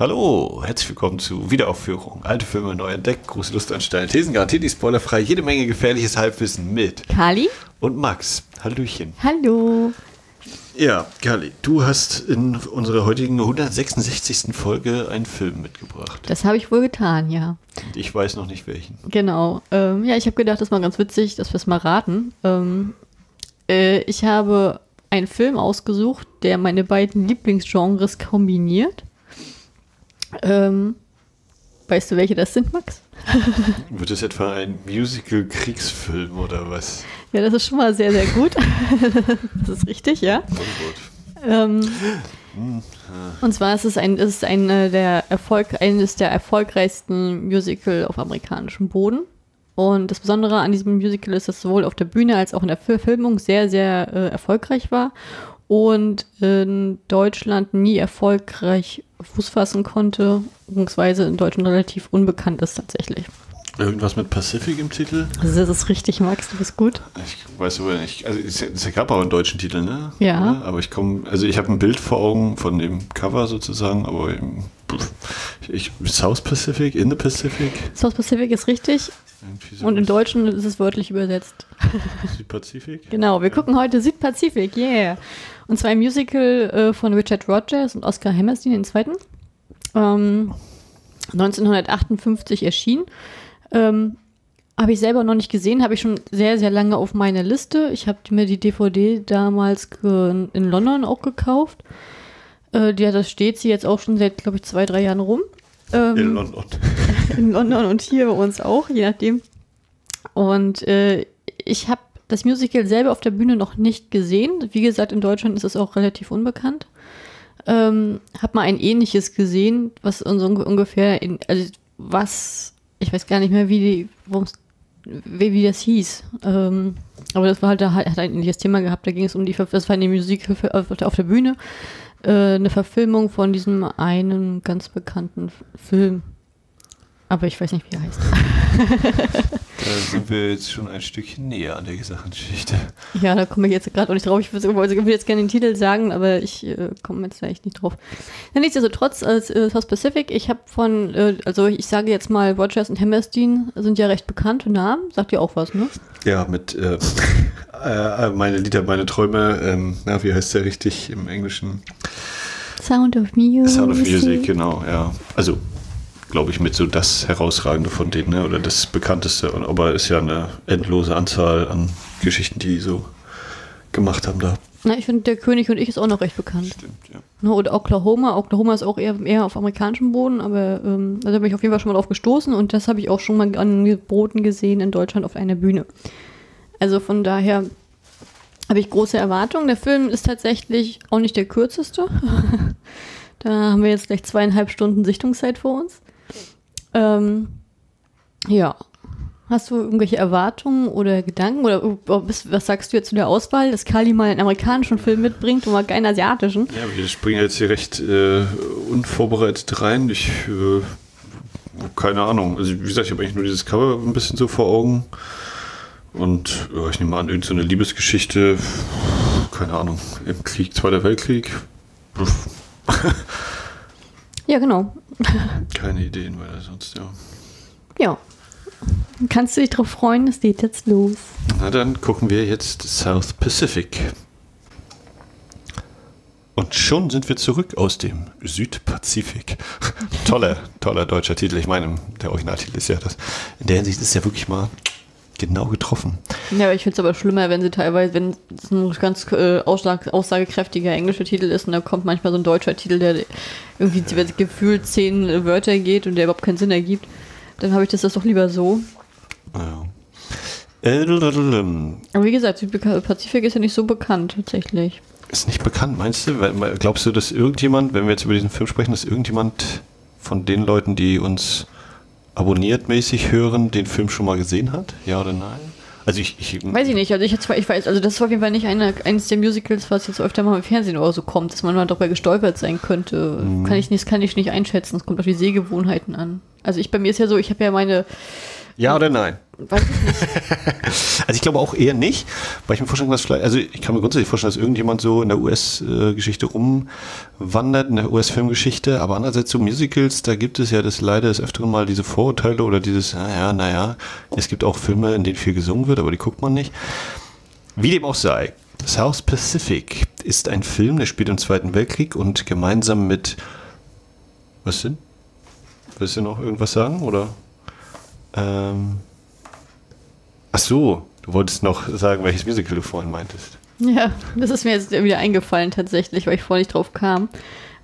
Hallo, herzlich willkommen zu Wiederaufführung. Alte Filme neu entdeckt, große Lust an steilen Thesen garantiert, die spoilerfrei, jede Menge gefährliches Halbwissen mit Kali? und Max. Hallöchen. Hallo. Ja, Kali, du hast in unserer heutigen 166. Folge einen Film mitgebracht. Das habe ich wohl getan, ja. Und ich weiß noch nicht welchen. Genau. Ähm, ja, ich habe gedacht, das ist mal ganz witzig, dass wir es mal raten. Ähm, äh, ich habe einen Film ausgesucht, der meine beiden Lieblingsgenres kombiniert. Ähm, weißt du, welche das sind, Max? Wird es etwa ein Musical-Kriegsfilm oder was? Ja, das ist schon mal sehr, sehr gut. das ist richtig, ja. Oh Gott. Ähm, und zwar ist es ein, ist ein, äh, der Erfolg, eines der erfolgreichsten Musical auf amerikanischem Boden. Und das Besondere an diesem Musical ist, dass es sowohl auf der Bühne als auch in der Verfilmung sehr, sehr äh, erfolgreich war und in Deutschland nie erfolgreich Fuß fassen konnte, beziehungsweise in Deutschland relativ unbekannt ist tatsächlich. Irgendwas mit Pacific im Titel? Also das ist richtig, Max, du bist gut. Ich weiß aber nicht. Also es, gab auch einen deutschen Titel, ne? Ja. Aber ich komme, also ich habe ein Bild vor Augen von dem Cover sozusagen, aber im, ich, South Pacific, in the Pacific. South Pacific ist richtig und im. Deutschen ist es wörtlich übersetzt. Südpazifik. Genau, wir gucken heute Südpazifik, yeah. Und zwar ein Musical äh, von Richard Rogers und Oscar Hammerstein, den zweiten. Ähm, 1958 erschienen. Ähm, habe ich selber noch nicht gesehen, habe ich schon sehr, sehr lange auf meiner Liste. Ich habe mir die DVD damals in London auch gekauft. Äh, die, das steht sie jetzt auch schon seit, glaube ich, zwei, drei Jahren rum. Ähm, In London. in London und hier bei uns auch, je nachdem. Und äh, ich habe das Musical selber auf der Bühne noch nicht gesehen. Wie gesagt, in Deutschland ist es auch relativ unbekannt. Ähm, habe mal ein ähnliches gesehen, was so ungefähr in, also was, ich weiß gar nicht mehr, wie die, wie, das hieß. Ähm, aber das war halt, hat ein ähnliches Thema gehabt. Da ging es um die, das war eine Musik auf der- Bühne, äh, eine Verfilmung von diesem einen ganz bekannten Film. Aber ich weiß nicht, wie er heißt. Da sind wir jetzt schon ein Stückchen näher an der Geschichte. Ja, da komme ich jetzt gerade auch nicht drauf. Ich würde jetzt gerne den Titel sagen, aber ich äh, komme jetzt echt nicht drauf. Ja, nichtsdestotrotz, als äh, South Pacific, ich habe von, äh, also ich sage jetzt mal, Rogers und Hammerstein sind ja recht bekannte Namen. Sagt ihr auch was, ne? Ja, mit äh, äh, meine Lieder, meine Träume, ähm, na, wie heißt der richtig im Englischen? Sound of Music. Sound of Music, genau, ja. Also, glaube ich, mit so das Herausragende von denen, ne? oder das bekannteste. Und- Aber es ist ja eine endlose Anzahl an Geschichten, die so gemacht haben da. Na, ich finde, Der König und ich ist auch noch recht bekannt. Stimmt, ja. Ne, Oder Oklahoma. Oklahoma ist auch eher, eher auf amerikanischem Boden, aber ähm, da bin ich auf jeden Fall schon mal drauf gestoßen und das habe ich auch schon mal angeboten gesehen in Deutschland auf einer Bühne. Also von daher habe ich große Erwartungen. Der Film ist tatsächlich auch nicht der kürzeste. da haben wir jetzt gleich zweieinhalb Stunden Sichtungszeit vor uns. Ähm, ja. Hast du irgendwelche Erwartungen oder Gedanken? Oder oh, bist- was sagst du jetzt zu der Auswahl, dass Kali mal einen amerikanischen Film mitbringt und mal keinen asiatischen? Ja, wir springen jetzt hier recht äh, unvorbereitet rein. Ich, äh, keine Ahnung. Also, wie gesagt, ich habe eigentlich nur dieses Cover ein bisschen so vor Augen. Und ja, ich nehme an, irgendeine so Liebesgeschichte, keine Ahnung, im Krieg, Zweiter Weltkrieg. Ja, genau. Keine Ideen weiter sonst, ja. Ja. Kannst du dich darauf freuen? Es geht jetzt los. Na dann gucken wir jetzt South Pacific. Und schon sind wir zurück aus dem Südpazifik. toller, toller deutscher Titel. Ich meine, der Originaltitel ist ja das. In der Hinsicht ist ja wirklich mal genau getroffen. Ja, aber ich finde es aber schlimmer, wenn sie teilweise, wenn es ein ganz äh, aussagekräftiger englischer Titel ist und dann kommt manchmal so ein deutscher Titel, der irgendwie gefühlt zehn Wörter geht und der überhaupt keinen Sinn ergibt. Dann habe ich das, das doch lieber so. Ja. Äh. Aber wie gesagt, Südpazifik ist ja nicht so bekannt tatsächlich. Ist nicht bekannt, meinst du? Glaubst du, dass irgendjemand, wenn wir jetzt über diesen Film sprechen, dass irgendjemand von den Leuten, die uns abonniert mäßig hören, den Film schon mal gesehen hat? Ja oder nein? Also ich, ich Weiß ich nicht, also ich, zwar, ich weiß, also das ist auf jeden Fall nicht eine, eines der Musicals, was jetzt öfter mal im Fernsehen oder so kommt, dass man mal darüber gestolpert sein könnte. Kann ich nicht, das kann ich nicht einschätzen. Es kommt auf die Sehgewohnheiten an. Also ich bei mir ist ja so, ich habe ja meine Ja oder nein? Weiß ich nicht. Also ich glaube auch eher nicht, weil ich mir vorstellen kann, dass vielleicht, also ich kann mir grundsätzlich vorstellen, dass irgendjemand so in der US-Geschichte rumwandert, in der US-Filmgeschichte, aber andererseits so Musicals, da gibt es ja das leider des Öfteren mal diese Vorurteile oder dieses, naja, naja, es gibt auch Filme, in denen viel gesungen wird, aber die guckt man nicht. Wie dem auch sei, South Pacific ist ein Film, der spielt im Zweiten Weltkrieg und gemeinsam mit, was denn? Willst du noch irgendwas sagen, oder? Ähm, ach so, du wolltest noch sagen, welches Musical du vorhin meintest. Ja, das ist mir jetzt wieder eingefallen tatsächlich, weil ich vorhin nicht drauf kam.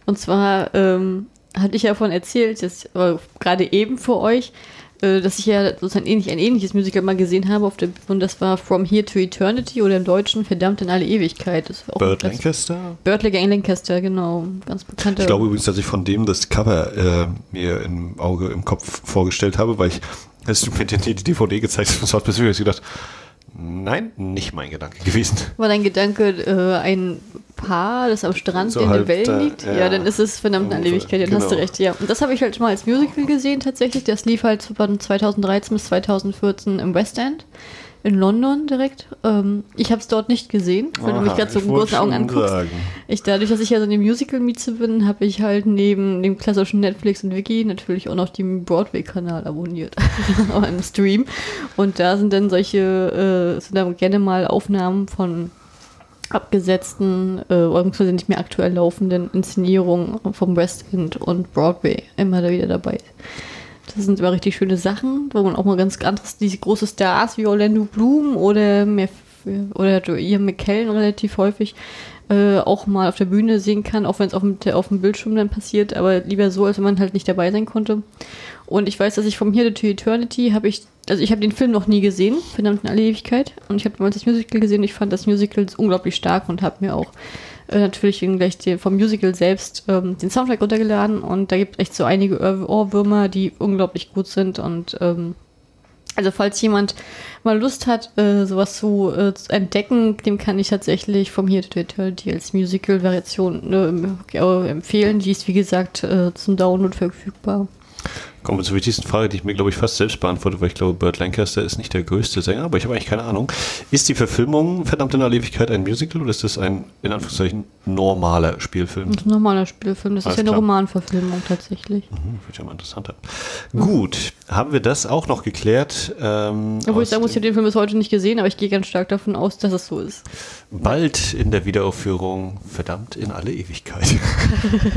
Und zwar ähm, hatte ich ja davon erzählt, jetzt, äh, gerade eben für euch, äh, dass ich ja sozusagen ähnlich, ein ähnliches Musical mal gesehen habe auf der, und das war From Here to Eternity oder im Deutschen Verdammt in alle Ewigkeit. Das war auch Burt Lancaster? Burt Lancaster, genau. Ganz bekannter. Ich glaube übrigens, dass ich von dem das Cover äh, mir im Auge, im Kopf vorgestellt habe, weil ich, als du mir die, die DVD gezeigt hast von South Pacific, ich gedacht, nein, nicht mein Gedanke gewesen. War dein Gedanke äh, ein Paar, das am Strand So in den halb Wellen liegt? ja. Ja, dann ist es verdammt eine Ewigkeit, dann hast du genau. recht, ja. Und das habe ich halt mal als Musical gesehen tatsächlich. Das lief halt von 2013 bis 2014 im West End. In London direkt. Ähm, ich habe es dort nicht gesehen, wenn du mich Aha, gerade so mit großen Augen anguckst. sagen. Ich, dadurch, dass ich ja so eine Musical-Mieze bin, habe ich halt neben dem klassischen Netflix und Wiki natürlich auch noch den Broadway-Kanal abonniert im Stream. Und da sind dann solche, äh, sind dann gerne mal Aufnahmen von abgesetzten, äh, oder nicht mehr aktuell laufenden Inszenierungen vom West End und Broadway immer da wieder dabei. Das sind immer richtig schöne Sachen, wo man auch mal ganz anderes, diese große Stars wie Orlando Bloom oder, Mef oder Ian McKellen relativ häufig äh, auch mal auf der Bühne sehen kann, auch wenn es auf dem, auf dem Bildschirm dann passiert, aber lieber so, als wenn man halt nicht dabei sein konnte. Und ich weiß, dass ich vom Here to Eternity habe ich, also ich habe den Film noch nie gesehen, verdammt in alle Ewigkeit. Und ich habe damals das Musical gesehen. Ich fand das Musical unglaublich stark und habe mir auch natürlich den, gleich den, vom Musical selbst ähm, den Soundtrack runtergeladen. Und da gibt es echt so einige Ohr- Ohrwürmer, die unglaublich gut sind. Und ähm, also falls jemand mal Lust hat, äh, sowas zu, äh, zu entdecken, dem kann ich tatsächlich vom Here to Eternity als Musical-Variation äh, empfehlen. Die ist wie gesagt äh, zum Download verfügbar. Kommen wir zur wichtigsten Frage, die ich mir, glaube ich, fast selbst beantworte, weil ich glaube, Burt Lancaster ist nicht der größte Sänger, aber ich habe eigentlich keine Ahnung. Ist die Verfilmung verdammt in aller Ewigkeit ein Musical oder ist das ein, in Anführungszeichen, normaler Spielfilm? Das ist ein normaler Spielfilm. Das Alles ist ja eine klar. Romanverfilmung tatsächlich. Hm, wird ja mal interessanter. Gut, haben wir das auch noch geklärt? Ähm, Obwohl ich sagen muss, ich habe den Film bis heute nicht gesehen, aber ich gehe ganz stark davon aus, dass es so ist. Bald in der Wiederaufführung, verdammt in alle Ewigkeit.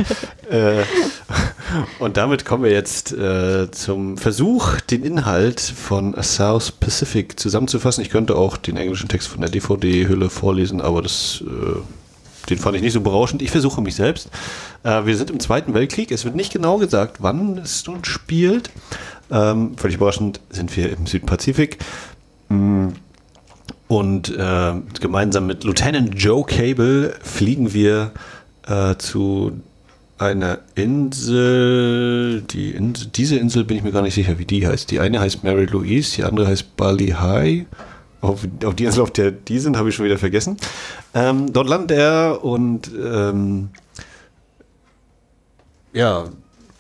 äh, und damit kommen wir jetzt äh, zum Versuch, den Inhalt von South Pacific zusammenzufassen. Ich könnte auch den englischen Text von der DVD-Hülle vorlesen, aber das, äh, den fand ich nicht so berauschend. Ich versuche mich selbst. Äh, wir sind im Zweiten Weltkrieg. Es wird nicht genau gesagt, wann es nun spielt. Ähm, völlig überraschend sind wir im Südpazifik. Mm. Und äh, gemeinsam mit Lieutenant Joe Cable fliegen wir äh, zu einer Insel. Die Insel. Diese Insel bin ich mir gar nicht sicher, wie die heißt. Die eine heißt Mary Louise, die andere heißt Bali High. Auf, auf die Insel, auf der die sind, habe ich schon wieder vergessen. Ähm, dort landet er und ähm, ja,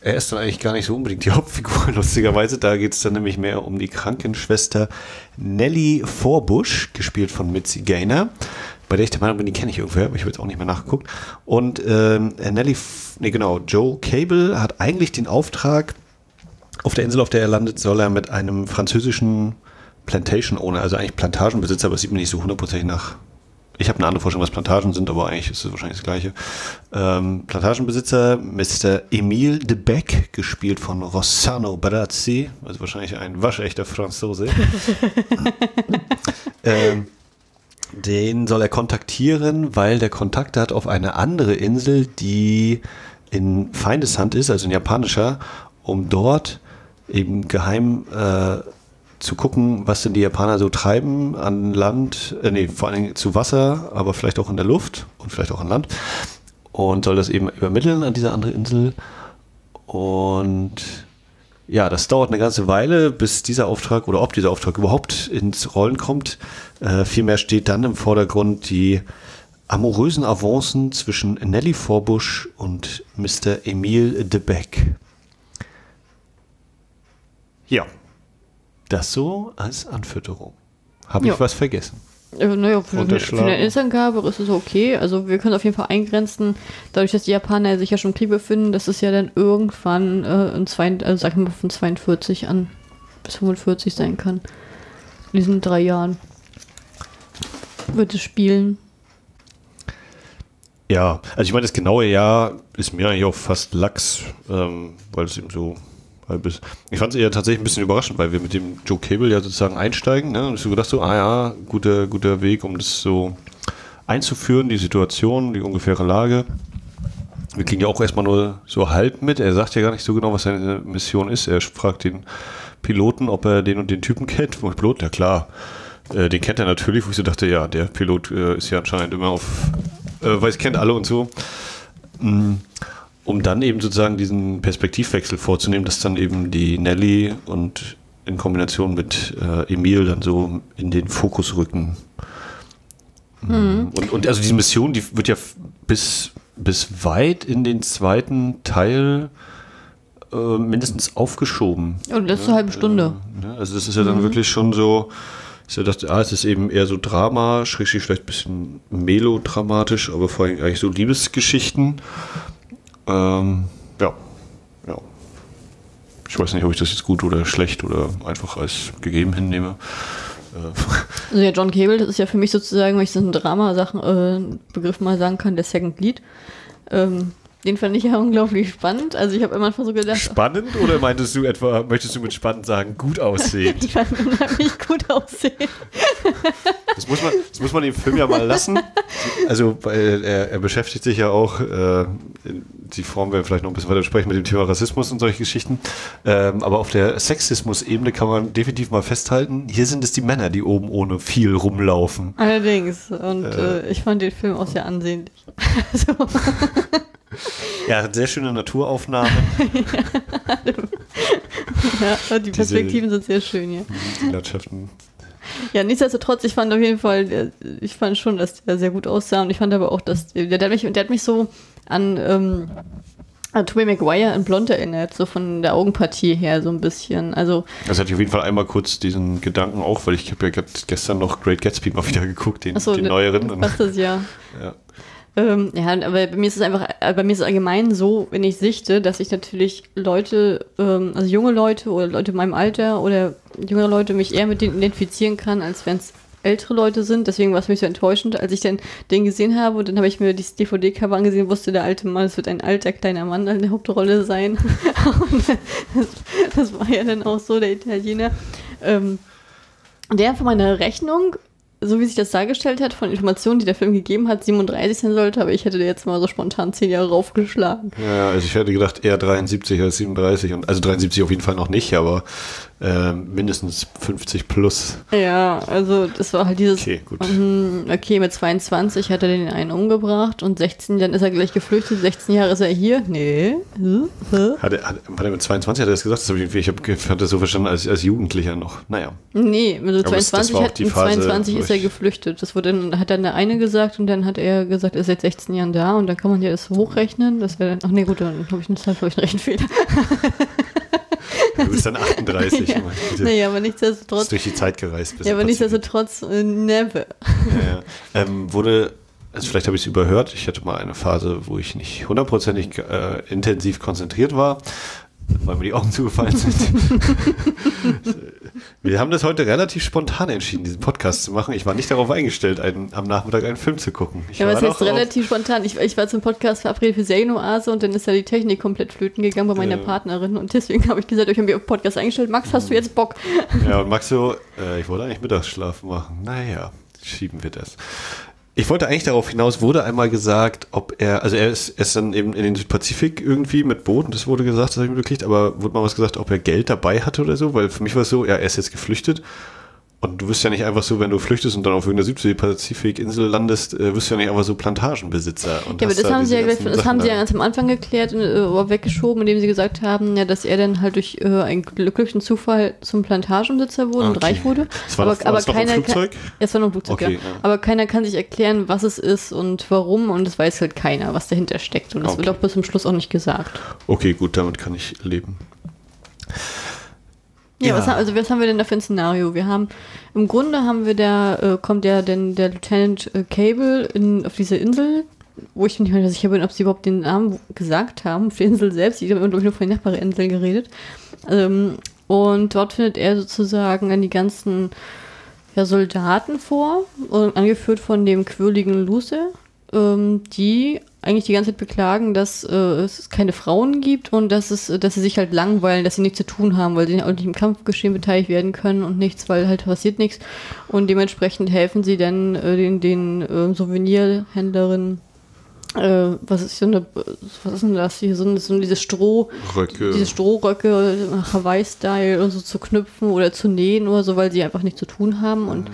er ist dann eigentlich gar nicht so unbedingt die Hauptfigur, lustigerweise. Da geht es dann nämlich mehr um die Krankenschwester Nellie Vorbusch, gespielt von Mitzi Gaynor, bei der ich der Meinung bin, die kenne ich irgendwer, aber ich habe jetzt auch nicht mehr nachgeguckt. Und ähm, Nellie, F- nee genau, Joe Cable hat eigentlich den Auftrag, auf der Insel, auf der er landet, soll er mit einem französischen Plantation Owner, also eigentlich Plantagenbesitzer, aber es sieht mir nicht so hundertprozentig nach. Ich habe eine andere Vorstellung, was Plantagen sind, aber eigentlich ist es wahrscheinlich das Gleiche. Ähm, Plantagenbesitzer Mr. Emile de Beck, gespielt von Rossano Brazzi, also wahrscheinlich ein waschechter Franzose. ähm, den soll er kontaktieren, weil der Kontakt hat auf eine andere Insel, die in Feindeshand ist, also in japanischer, um dort eben geheim äh, zu gucken, was denn die Japaner so treiben an Land, äh, nee, vor Dingen zu Wasser, aber vielleicht auch in der Luft und vielleicht auch an Land. Und soll das eben übermitteln an diese andere Insel. Und ja, das dauert eine ganze Weile, bis dieser Auftrag oder ob dieser Auftrag überhaupt ins Rollen kommt. Äh, vielmehr steht dann im Vordergrund die amorösen Avancen zwischen Nelly Vorbusch und Mr. Emile de Beck. Ja, Das so als Anfütterung. Habe ich was vergessen? Äh, naja, für, eine- für Unterschlagen. eine Instangabe ist es okay. Also wir können auf jeden Fall eingrenzen, dadurch, dass die Japaner sich ja schon im Krieg befinden, dass es ja dann irgendwann äh, in zwei, also sag ich mal von 42 an bis 45 sein kann. In diesen drei Jahren wird es spielen. Ja, also ich meine, das genaue Jahr ist mir eigentlich auch fast Lachs, ähm, weil es eben so. Ich fand es eher tatsächlich ein bisschen überraschend, weil wir mit dem Joe Cable ja sozusagen einsteigen. Ne? Und ich so gedacht so, ah ja, guter, guter Weg, um das so einzuführen, die Situation, die ungefähre Lage. Wir kriegen ja auch erstmal nur so halb mit. Er sagt ja gar nicht so genau, was seine Mission ist. Er fragt den Piloten, ob er den und den Typen kennt. Wo ich Pilot, ja klar. Äh, den kennt er natürlich, wo ich so dachte, ja, der Pilot äh, ist ja anscheinend immer auf, äh, weiß, kennt alle und so. Mm, Um dann eben sozusagen diesen Perspektivwechsel vorzunehmen, dass dann eben die Nelly und in Kombination mit äh, Emil dann so in den Fokus rücken. Und, und also diese Mission, die wird ja bis, bis weit in den zweiten Teil äh, mindestens aufgeschoben. Und letzte halbe Stunde. Ne? Also das ist ja dann wirklich schon so, ich dachte, ah, es ist eben eher so Drama, schrägstrich vielleicht ein bisschen melodramatisch, aber vor allem eigentlich so Liebesgeschichten. Ähm, ja, ja. Ich weiß nicht, ob ich das jetzt gut oder schlecht oder einfach als gegeben hinnehme. Also ja, John Cable, das ist ja für mich sozusagen, wenn ich so einen Drama-Sachen äh, mal sagen kann, der Second Lead. Ähm, den fand ich ja unglaublich spannend. Also ich habe immer so gedacht, Spannend oder meintest du etwa, möchtest du mit spannend sagen, gut aussehen? ich fand ihn unheimlich gut aussehen. Das muss man, das muss man dem Film ja mal lassen. Also weil er, er beschäftigt sich ja auch, äh, die Form werden wir vielleicht noch ein bisschen weiter besprechen mit dem Thema Rassismus und solche Geschichten. Ähm, aber auf der Sexismus-Ebene kann man definitiv mal festhalten, hier sind es die Männer, die oben ohne viel rumlaufen. Allerdings. Und äh, ich fand den Film auch sehr ansehnlich. Also, Ja, hat sehr schöne Naturaufnahmen, ja, die Perspektiven sind sehr schön hier. die Landschaften. Ja, nichtsdestotrotz, ich fand auf jeden Fall, ich fand schon, dass der sehr gut aussah und ich fand aber auch, dass der, der, hat, mich, der hat mich so an, ähm, an Tobey Maguire in Blond erinnert, so von der Augenpartie her so ein bisschen. Also, Also hatte ich auf jeden Fall einmal kurz diesen Gedanken auch, weil ich habe ja gestern noch Great Gatsby mal wieder geguckt, den, achso, den ne- neueren. Passt das ja. ja. Ähm, ja, aber bei mir ist es einfach, äh, bei mir ist es allgemein so, wenn ich sichte, dass ich natürlich Leute, ähm, also junge Leute oder Leute in meinem Alter oder jüngere Leute mich eher mit denen identifizieren kann, als wenn es ältere Leute sind. Deswegen war es mich so enttäuschend, als ich dann den gesehen habe und dann habe ich mir dieses DVD-Cover angesehen, wusste der alte Mann, es wird ein alter kleiner Mann in der Hauptrolle sein. das, das war ja dann auch so, der Italiener. Ähm, der von meiner Rechnung, so wie sich das dargestellt hat, von Informationen, die der Film gegeben hat, 37 sein sollte, aber ich hätte jetzt mal so spontan 10 Jahre raufgeschlagen. Ja, also ich hätte gedacht eher 73 als 37 und also 73 auf jeden Fall noch nicht, aber ähm, mindestens 50 plus. Ja, also das war halt dieses, Okay, gut. mhm, okay, mit 22 hat er den einen umgebracht und 16, dann ist er gleich geflüchtet, 16 Jahre ist er hier. Nee. Hä? Hat er, hat, war der mit 22 hat er das gesagt? Das hab ich, ich hab, ich hab das so verstanden als, als Jugendlicher noch. Naja. Nee, das 22, war auch hat, mit Phase, 22 wo ist er geflüchtet. Das wurde dann, hat dann der eine gesagt und dann hat er gesagt, er ist seit 16 Jahren da und dann kann man ja das hochrechnen. Das wäre dann, ach nee, gut, dann habe ich einen Zeit, einen Rechenfehler. Du bist dann 38. ja. Naja, aber Bist nichtsdestotrotz, durch die Zeit gereist. bis ja, aber nichtsdestotrotz, äh, never. Ja, ja. Ähm, wurde, also vielleicht habe ich es überhört, ich hatte mal eine Phase, wo ich nicht hundertprozentig äh, intensiv konzentriert war, weil mir die Augen zugefallen sind. Wir haben das heute relativ spontan entschieden, diesen Podcast zu machen. Ich war nicht darauf eingestellt, einen, am Nachmittag einen Film zu gucken. Ich Ja, es heißt auf- relativ spontan. Ich, ich war zum Podcast verabredet für Serienoase und dann ist ja die Technik komplett flöten gegangen bei meiner Ja. Partnerin und deswegen habe ich gesagt, ich habe mir auf Podcast eingestellt. Max, hast du jetzt Bock? Ja, und Max so, äh, ich wollte eigentlich Mittagsschlaf machen. Naja, schieben wir das. Ich wollte eigentlich darauf hinaus, wurde einmal gesagt, ob er, also er ist, er ist dann eben in den Pazifik irgendwie mit Boot, und das wurde gesagt, das habe ich mitgekriegt, aber wurde mal was gesagt, ob er Geld dabei hatte oder so, weil für mich war es so, ja, er ist jetzt geflüchtet und du wirst ja nicht einfach so, wenn du flüchtest und dann auf irgendeiner Südsee-Pazifik-Insel landest, äh, wirst du ja nicht einfach so Plantagenbesitzer. Und Ja, aber das da haben sie ja gleich, das haben sie ja ganz am Anfang geklärt, äh, aber weggeschoben, indem sie gesagt haben, ja, dass er dann halt durch äh, einen glücklichen Zufall zum Plantagenbesitzer wurde und Okay. reich wurde. Das war aber noch- war aber das noch ein keiner Flugzeug? Kann, ja, es war noch ein Flugzeug, Okay, ja. ja. Aber keiner kann sich erklären, was es ist und warum und es weiß halt keiner, was dahinter steckt. Und das wird Okay. auch bis zum Schluss auch nicht gesagt. Okay, gut, damit kann ich leben. Ja, Ja. Was, haben- also was haben wir denn da für ein Szenario? Wir haben, im Grunde haben wir da, äh, kommt ja denn der Lieutenant äh, Cable in, auf diese Insel, wo ich mir nicht mehr sicher bin, ob sie überhaupt den Namen gesagt haben, auf der Insel selbst. Ich habe immer, nur von der Nachbarinsel geredet. Ähm, und dort findet er sozusagen an die ganzen ja, Soldaten vor, angeführt von dem quirligen Luce, ähm, die eigentlich die ganze Zeit beklagen, dass äh, es keine Frauen gibt und dass es, dass sie sich halt langweilen, dass sie nichts zu tun haben, weil sie auch nicht im Kampfgeschehen beteiligt werden können und nichts, weil halt passiert nichts. Und dementsprechend helfen sie dann äh, den, den äh, Souvenirhändlerinnen. Äh, was ist denn, eine, was ist denn das hier? So, so diese Stroh, Röcke. diese Strohröcke, Hawaii-Style und so zu knüpfen oder zu nähen oder so, weil sie einfach nichts zu tun haben und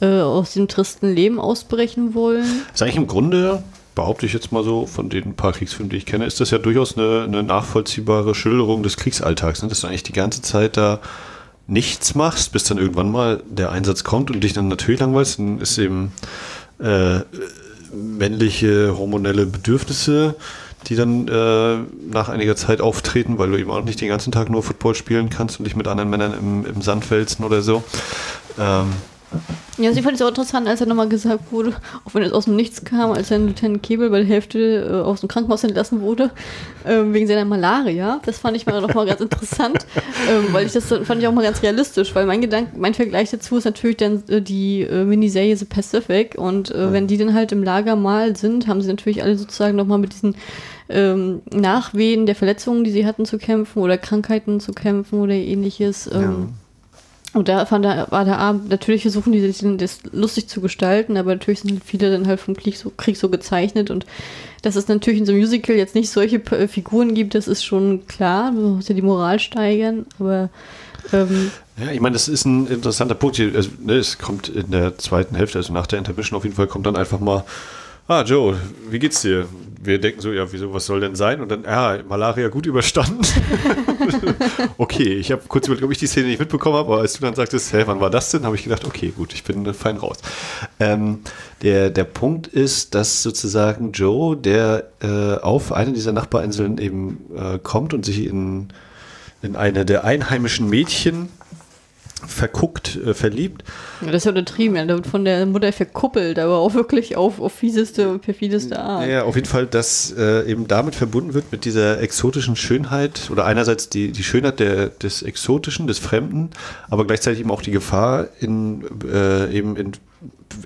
äh, aus dem tristen Leben ausbrechen wollen. Ist eigentlich im Grunde, behaupte ich jetzt mal so, von den paar Kriegsfilmen, die ich kenne, ist das ja durchaus eine, eine nachvollziehbare Schilderung des Kriegsalltags, ne? dass du eigentlich die ganze Zeit da nichts machst, bis dann irgendwann mal der Einsatz kommt und dich dann natürlich langweilst, dann ist eben äh, männliche hormonelle Bedürfnisse, die dann äh, nach einiger Zeit auftreten, weil du eben auch nicht den ganzen Tag nur Football spielen kannst und dich mit anderen Männern im, im Sand wälzen oder so. Ähm, Ja, sie fand es auch interessant, als er nochmal gesagt wurde, auch wenn es aus dem Nichts kam, als ein Lieutenant Kebel bei der Hälfte äh, aus dem Krankenhaus entlassen wurde, ähm, wegen seiner Malaria. Das fand ich mal nochmal ganz interessant, ähm, weil ich das fand ich auch mal ganz realistisch, weil mein Gedanke, mein Vergleich dazu ist natürlich dann äh, die äh, Miniserie The Pacific und äh, wenn die dann halt im Lager mal sind, haben sie natürlich alle sozusagen nochmal mit diesen ähm, Nachwehen der Verletzungen, die sie hatten, zu kämpfen oder Krankheiten zu kämpfen oder ähnliches. Ähm, und da fand er, war der Abend, natürlich versuchen die sich das lustig zu gestalten, aber natürlich sind viele dann halt vom Krieg so, Krieg so gezeichnet und dass es natürlich in so einem Musical jetzt nicht solche äh, Figuren gibt, das ist schon klar, du musst ja die Moral steigern, aber ähm, Ja, ich meine, das ist ein interessanter Punkt. Hier, Also, ne, es kommt in der zweiten Hälfte, also nach der Intermission auf jeden Fall, kommt dann einfach mal, ah, Joe, wie geht's dir? Wir denken so, ja, wieso, was soll denn sein? Und dann, ja, Malaria gut überstanden. okay, ich habe kurz überlegt, ob ich die Szene nicht mitbekommen habe, aber als du dann sagtest, hä, wann war das denn, habe ich gedacht, okay, gut, ich bin fein raus. Ähm, der, der Punkt ist, dass sozusagen Joe, der äh, auf eine dieser Nachbarinseln eben äh, kommt und sich in, in eine der einheimischen Mädchen verguckt, äh, verliebt. das ist ja untertrieben, ja, da wird von der Mutter verkuppelt, aber auch wirklich auf, auf fieseste, perfideste Art. Ja, auf jeden Fall, dass äh, eben damit verbunden wird mit dieser exotischen Schönheit oder einerseits die, die Schönheit der, des Exotischen, des Fremden, aber gleichzeitig eben auch die Gefahr in äh, eben in,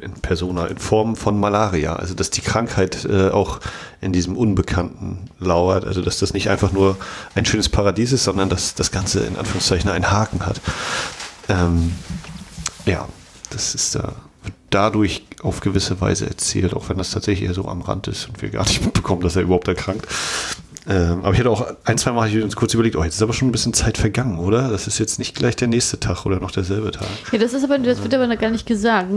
in Persona, in Form von Malaria. Also dass die Krankheit äh, auch in diesem Unbekannten lauert. Also dass das nicht einfach nur ein schönes Paradies ist, sondern dass das Ganze in Anführungszeichen einen Haken hat. Ähm, ja, das ist da wird dadurch auf gewisse Weise erzählt, auch wenn das tatsächlich eher so am Rand ist und wir gar nicht mitbekommen, dass er überhaupt erkrankt. Ähm, aber ich hatte auch ein, zwei Mal uns kurz überlegt, oh, jetzt ist aber schon ein bisschen Zeit vergangen, oder? Das ist jetzt nicht gleich der nächste Tag oder noch derselbe Tag. Ja, das ist aber, das wird aber gar nicht gesagt.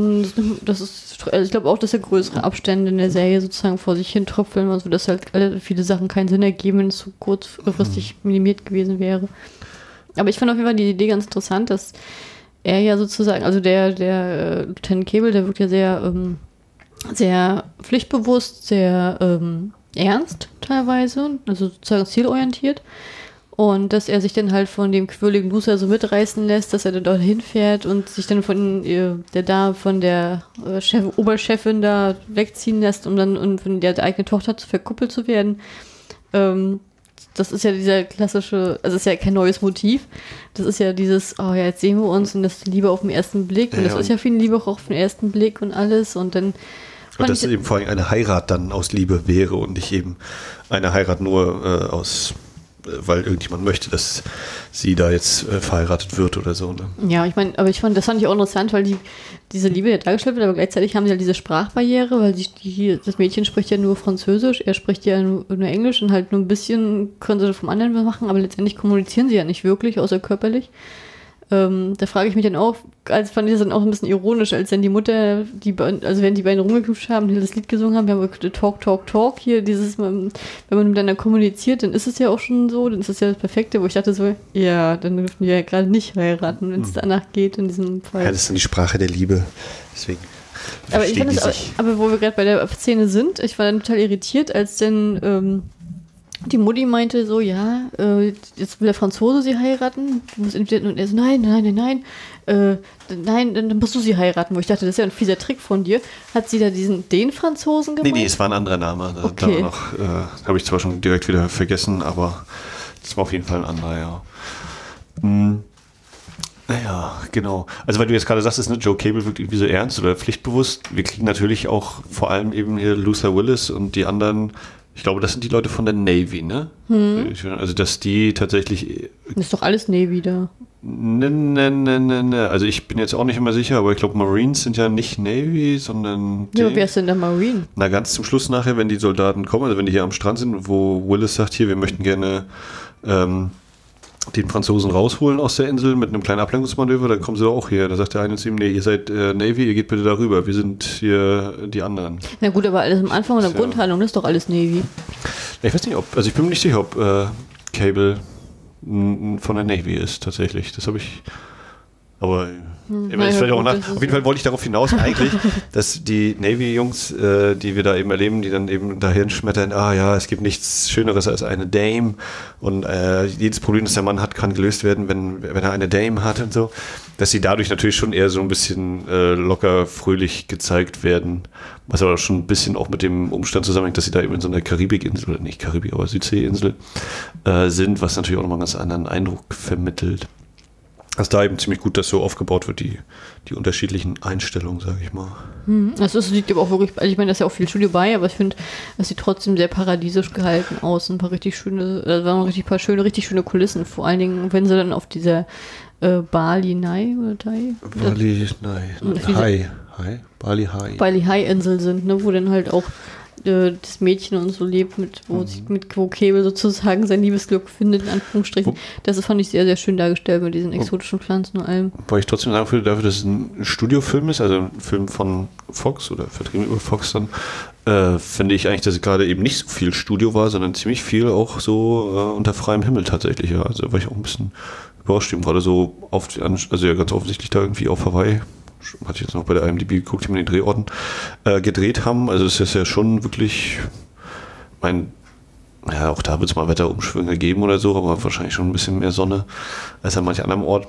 Das ist, also ich glaube auch, dass ja größere Abstände in der Serie sozusagen vor sich hin tröpfeln, also dass halt viele Sachen keinen Sinn ergeben, wenn es zu kurzfristig minimiert gewesen wäre. Aber ich fand auf jeden Fall die Idee ganz interessant, dass er ja sozusagen, also der, der äh, Lieutenant Cable, der wirkt ja sehr, ähm, sehr pflichtbewusst, sehr ähm, ernst teilweise, also sozusagen zielorientiert. Und dass er sich dann halt von dem quirligen Loser so mitreißen lässt, dass er dann dort hinfährt und sich dann von äh, der da von der äh, Chef, Oberchefin da wegziehen lässt, um dann um von der eigenen Tochter zu verkuppelt zu werden. Ähm, das ist ja dieser klassische, also es ist ja kein neues Motiv. Das ist ja dieses, oh ja, jetzt sehen wir uns und das ist Liebe auf den ersten Blick. Und Ja, das und- ist ja viel Liebe auch auf den ersten Blick und alles. Und dann Und dass eben vor allem eine Heirat dann aus Liebe wäre und nicht eben eine Heirat nur äh, aus, weil irgendjemand möchte, dass sie da jetzt äh, verheiratet wird oder so. Ne? Ja, ich meine, aber ich fand, das fand ich auch interessant, weil die, diese Liebe ja dargestellt wird, aber gleichzeitig haben sie ja diese Sprachbarriere, weil die, die, das Mädchen spricht ja nur Französisch, er spricht ja nur, nur Englisch und halt nur ein bisschen können sie vom anderen was machen, aber letztendlich kommunizieren sie ja nicht wirklich, außer körperlich. Ähm, da frage ich mich dann auch, als fand ich das dann auch ein bisschen ironisch, als dann die Mutter, die, also wenn die beiden rumgeknutscht haben, die das Lied gesungen haben, wir haben gesagt, Talk, Talk, Talk hier, dieses, wenn man miteinander kommuniziert, dann ist es ja auch schon so, dann ist es ja das Perfekte, wo ich dachte so, ja, dann dürfen wir ja gerade nicht heiraten, wenn es danach geht in diesem Fall. Ja, das ist dann die Sprache der Liebe. Deswegen. Aber ich fand es, aber wo wir gerade bei der Szene sind, ich war dann total irritiert, als dann ähm, die Mutti meinte so, ja, äh, jetzt will der Franzose sie heiraten. Du musst entweder, und er so, nein, nein, nein, nein, äh, nein, dann musst du sie heiraten. Wo ich dachte, das ist ja ein fieser Trick von dir. Hat sie da diesen, den Franzosen gemacht? Nee, nee, es war ein anderer Name. Da, okay. äh, habe ich zwar schon direkt wieder vergessen, aber das war auf jeden Fall ein anderer, ja. Hm. Naja, genau. Also weil du jetzt gerade sagst, ist, ne, Joe Cable wirkt irgendwie so ernst oder pflichtbewusst. Wir kriegen natürlich auch vor allem eben hier Luther Willis und die anderen ich glaube, das sind die Leute von der Navy, ne? Hm. Also, dass die tatsächlich. Das ist doch alles Navy da. Ne, ne, ne, ne, ne. Also, ich bin jetzt auch nicht immer sicher, aber ich glaube, Marines sind ja nicht Navy, sondern. Ja, wer ist denn der Marine? Na, ganz zum Schluss nachher, wenn die Soldaten kommen, also wenn die hier am Strand sind, wo Willis sagt, hier, wir möchten gerne. Ähm, den Franzosen rausholen aus der Insel mit einem kleinen Ablenkungsmanöver, dann kommen sie doch auch hier. Da sagt der eine zu ihm, nee, ihr seid äh, Navy, ihr geht bitte darüber, wir sind hier die anderen. Na gut, aber alles am Anfang und der ja. Grundhandlung ist doch alles Navy. Ich weiß nicht, ob, also ich bin mir nicht sicher, ob äh, Cable von der Navy ist tatsächlich. Das habe ich aber hm, naja, gut, nach, auf jeden Fall wollte ich darauf hinaus eigentlich, dass die Navy-Jungs, äh, die wir da eben erleben, die dann eben dahin schmettern, ah ja, es gibt nichts Schöneres als eine Dame und äh, jedes Problem, das der Mann hat, kann gelöst werden, wenn, wenn er eine Dame hat und so, dass sie dadurch natürlich schon eher so ein bisschen äh, locker, fröhlich gezeigt werden, was aber schon ein bisschen auch mit dem Umstand zusammenhängt, dass sie da eben in so einer Karibikinsel, oder nicht Karibik, aber Südseeinsel äh, sind, was natürlich auch nochmal einen ganz anderen Eindruck vermittelt dass da eben ziemlich gut das so aufgebaut wird, die, die unterschiedlichen Einstellungen, sage ich mal. Hm, also es sieht aber auch wirklich, also ich meine, da ist ja auch viel Studio bei, aber ich finde, es sieht trotzdem sehr paradiesisch gehalten aus. Ein paar richtig schöne, da waren richtig paar schöne, richtig schöne Kulissen, vor allen Dingen, wenn sie dann auf dieser äh, Bali Nai oder Thai? Bali Nai. Hai. Hai. Bali Hai. Bali Hai Insel sind, ne, wo dann halt auch äh, das Mädchen und so lebt, mit, wo, mhm. sich, mit wo Cable sozusagen sein Liebesglück findet, in Anführungsstrichen. Wo, das fand ich sehr, sehr schön dargestellt mit diesen exotischen Pflanzen und allem. Weil ich trotzdem sagen würde, dafür, dass es ein Studiofilm ist, also ein Film von Fox oder vertrieben über Fox dann, äh, finde ich eigentlich, dass es gerade eben nicht so viel Studio war, sondern ziemlich viel auch so äh, unter freiem Himmel tatsächlich. Ja. Also war ich auch ein bisschen überrascht, eben gerade so oft, also ja ganz offensichtlich da irgendwie auf Hawaii hatte ich jetzt noch bei der IMDb geguckt, die man den Drehorten äh, gedreht haben. Also es ist ja schon wirklich, mein, ja, auch da wird es mal Wetterumschwünge geben oder so, aber wahrscheinlich schon ein bisschen mehr Sonne als an manch anderem Ort.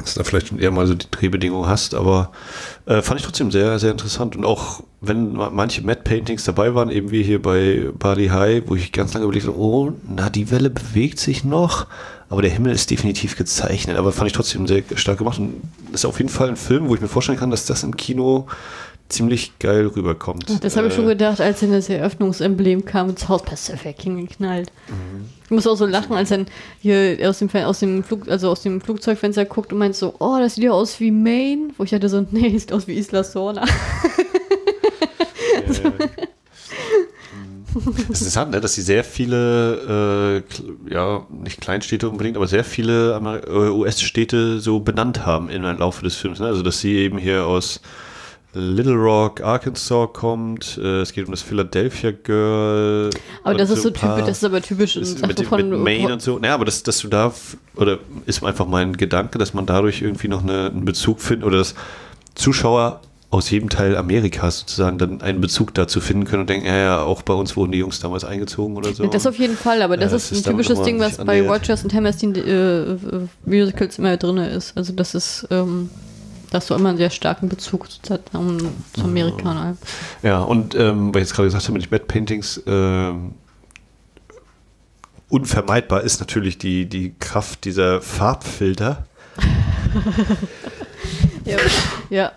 Dass du da vielleicht eher mal so die Drehbedingungen hast, aber äh, fand ich trotzdem sehr, sehr interessant. Und auch wenn manche Matte Paintings dabei waren, eben wie hier bei Bali High, wo ich ganz lange überlegt habe, oh, na, die Welle bewegt sich noch aber der Himmel ist definitiv gezeichnet. Aber fand ich trotzdem sehr stark gemacht. Und ist auf jeden Fall ein Film, wo ich mir vorstellen kann, dass das im Kino ziemlich geil rüberkommt. Das habe ich schon äh, gedacht, als dann das Eröffnungsemblem kam und das Haus Pacific hingeknallt. Mhm. Ich muss auch so lachen, als dann hier aus dem, aus dem, Flug, also aus dem Flugzeugfenster guckt und meint so, oh, das sieht ja aus wie Maine. Wo ich hatte so, nee, sieht aus wie Isla Sorna. Ja, Das ist interessant, ne, dass sie sehr viele, äh, ja, nicht Kleinstädte unbedingt, aber sehr viele äh, US-Städte so benannt haben im Laufe des Films. Ne? Also, dass sie eben hier aus Little Rock, Arkansas kommt. Äh, es geht um das Philadelphia Girl. Aber das ist so typisch, das ist aber typisch ist mit, von, mit Maine und so. Naja, aber dass, dass du da, oder ist einfach mein Gedanke, dass man dadurch irgendwie noch eine, einen Bezug findet oder dass Zuschauer aus jedem Teil Amerikas sozusagen dann einen Bezug dazu finden können und denken, ja, ja, auch bei uns wurden die Jungs damals eingezogen oder so. Das auf jeden Fall, aber das, ja, ist, ist ein typisches Ding, was bei Rogers und Hammerstein äh, äh, Musicals immer drin ist. Also das ist, ähm, da hast du immer einen sehr starken Bezug zu, um, zu Amerikanern. Ja, und ähm, weil ich jetzt gerade gesagt habe, mit den Bad Paintings, äh, unvermeidbar ist natürlich die, die Kraft dieser Farbfilter. ja, ja,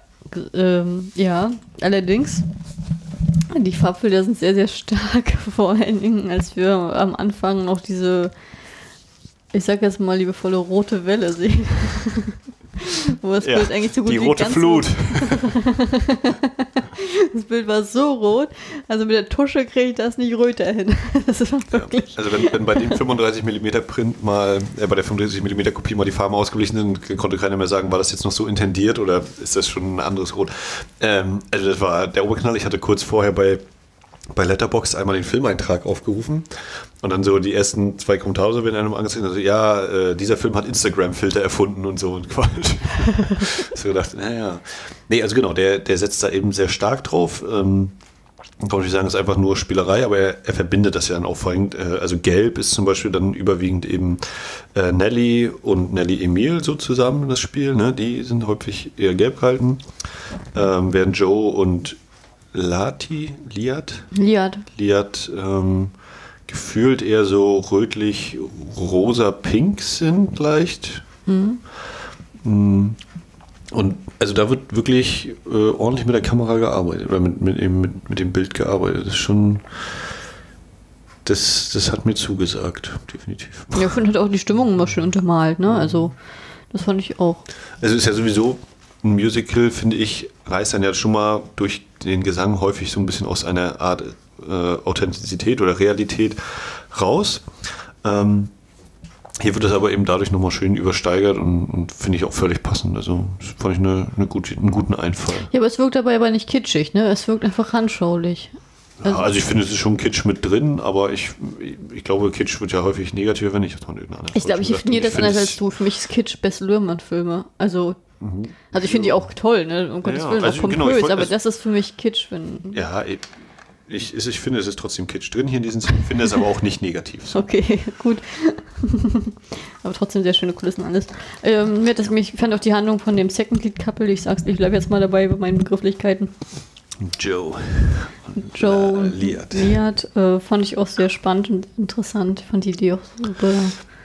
ähm, ja, allerdings. Die Farbfilter sind sehr, sehr stark, vor allen Dingen, als wir am Anfang noch diese, ich sag jetzt mal liebevolle rote Welle sehen. Wo das ja, Bild eigentlich so gut Die rote Flut. das Bild war so rot, also mit der Tusche kriege ich das nicht röter hin. Das ist wirklich. Ja, also wenn, wenn, bei dem 35 mm Print mal, äh, bei der 35 mm Kopie mal die Farben ausgeglichen sind, konnte keiner mehr sagen, war das jetzt noch so intendiert oder ist das schon ein anderes Rot. Ähm, also das war der Oberknall. Ich hatte kurz vorher bei bei Letterbox einmal den Filmeintrag aufgerufen und dann so die ersten zwei Kommentare werden einem angezeigt, also ja, äh, dieser Film hat Instagram-Filter erfunden und so und Quatsch. so gedacht, naja. Nee, also genau, der, der setzt da eben sehr stark drauf. Ähm, kann man natürlich sagen, ist einfach nur Spielerei, aber er, er verbindet das ja dann auffallend. Äh, also gelb ist zum Beispiel dann überwiegend eben äh, Nelly und Nelly Emil so zusammen das Spiel. Ne? Die sind häufig eher gelb gehalten. Ähm, während Joe und Lati, Liat? Liat. Liat ähm, gefühlt eher so rötlich rosa-pink sind leicht. Mhm. Und also da wird wirklich äh, ordentlich mit der Kamera gearbeitet oder mit, mit, eben mit, mit dem Bild gearbeitet. Das ist schon. Das, das hat mir zugesagt, definitiv. Ja, ich finde halt auch die Stimmung immer schön untermalt, ne? Also, das fand ich auch. Also ist ja sowieso ein Musical, finde ich, reißt dann ja schon mal durch den Gesang häufig so ein bisschen aus einer Art äh, Authentizität oder Realität raus. Ähm, hier wird es aber eben dadurch nochmal schön übersteigert und, und finde ich auch völlig passend. Also das fand ich eine, eine gute, einen guten Einfall. Ja, aber es wirkt dabei aber nicht kitschig, ne? Es wirkt einfach handschaulich. Also, ja, also ich finde, es ist schon Kitsch mit drin, aber ich, ich glaube, Kitsch wird ja häufig negativ, wenn ich das von irgendeiner Ich glaube, ich definiere das anders als du. Für mich ist Kitsch Bess Lührmann-Filme. Also, mhm. also ich finde die auch toll, ne? Um Gottes ja, Willen, also, auch pompös, genau, aber das ist für mich Kitsch. Wenn ja, ich, ich finde, es ist trotzdem Kitsch drin hier in diesem Film, finde es aber auch nicht negativ. So. Okay, gut. aber trotzdem sehr schöne Kulissen alles. Ähm, mir das, ich fand auch die Handlung von dem Second Lead Couple, ich sag's, ich bleibe jetzt mal dabei bei meinen Begrifflichkeiten. Joe. Joe und Liat. Liat äh, fand ich auch sehr spannend und interessant. Fand die Idee auch super.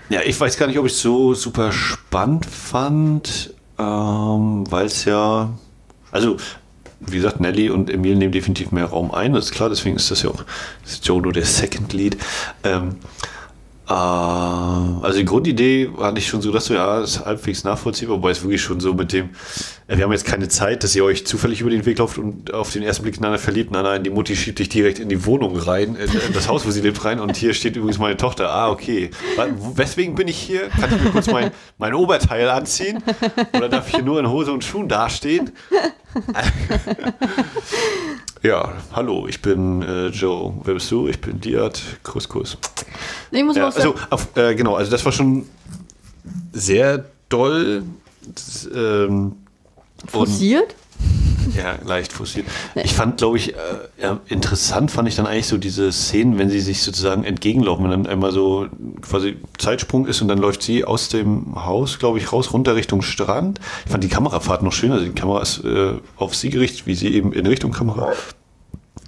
Ja, ich weiß gar nicht, ob ich es so super spannend fand, ähm, weil es ja, also wie gesagt, Nelly und Emil nehmen definitiv mehr Raum ein, das ist klar, deswegen ist das ja auch ist Joe nur der Second Lead. Ähm, äh, also die Grundidee war nicht schon so, dass du ja, das ist halbwegs nachvollziehbar, wobei es wirklich schon so mit dem, wir haben jetzt keine Zeit, dass ihr euch zufällig über den Weg lauft und auf den ersten Blick ineinander verliebt. Nein, nein, die Mutti schiebt dich direkt in die Wohnung rein, in, in das Haus, wo sie lebt, rein und hier steht übrigens meine Tochter. Ah, okay. Weswegen bin ich hier? Kann ich mir kurz mein, mein Oberteil anziehen? Oder darf ich hier nur in Hose und Schuhen dastehen? ja, hallo, ich bin äh, Joe. Wer bist du? Ich bin Diat. Kuss, Kuss. Ich muss ja, also, auf, äh, genau, also das war schon sehr doll. Das, ähm, Forciert? Ja, leicht forciert. Ich fand, glaube ich, äh, ja, interessant fand ich dann eigentlich so diese Szenen, wenn sie sich sozusagen entgegenlaufen, wenn dann einmal so quasi Zeitsprung ist und dann läuft sie aus dem Haus, glaube ich, raus, runter Richtung Strand. Ich fand die Kamerafahrt noch schön, also die Kamera ist äh, auf sie gerichtet, wie sie eben in Richtung Kamera,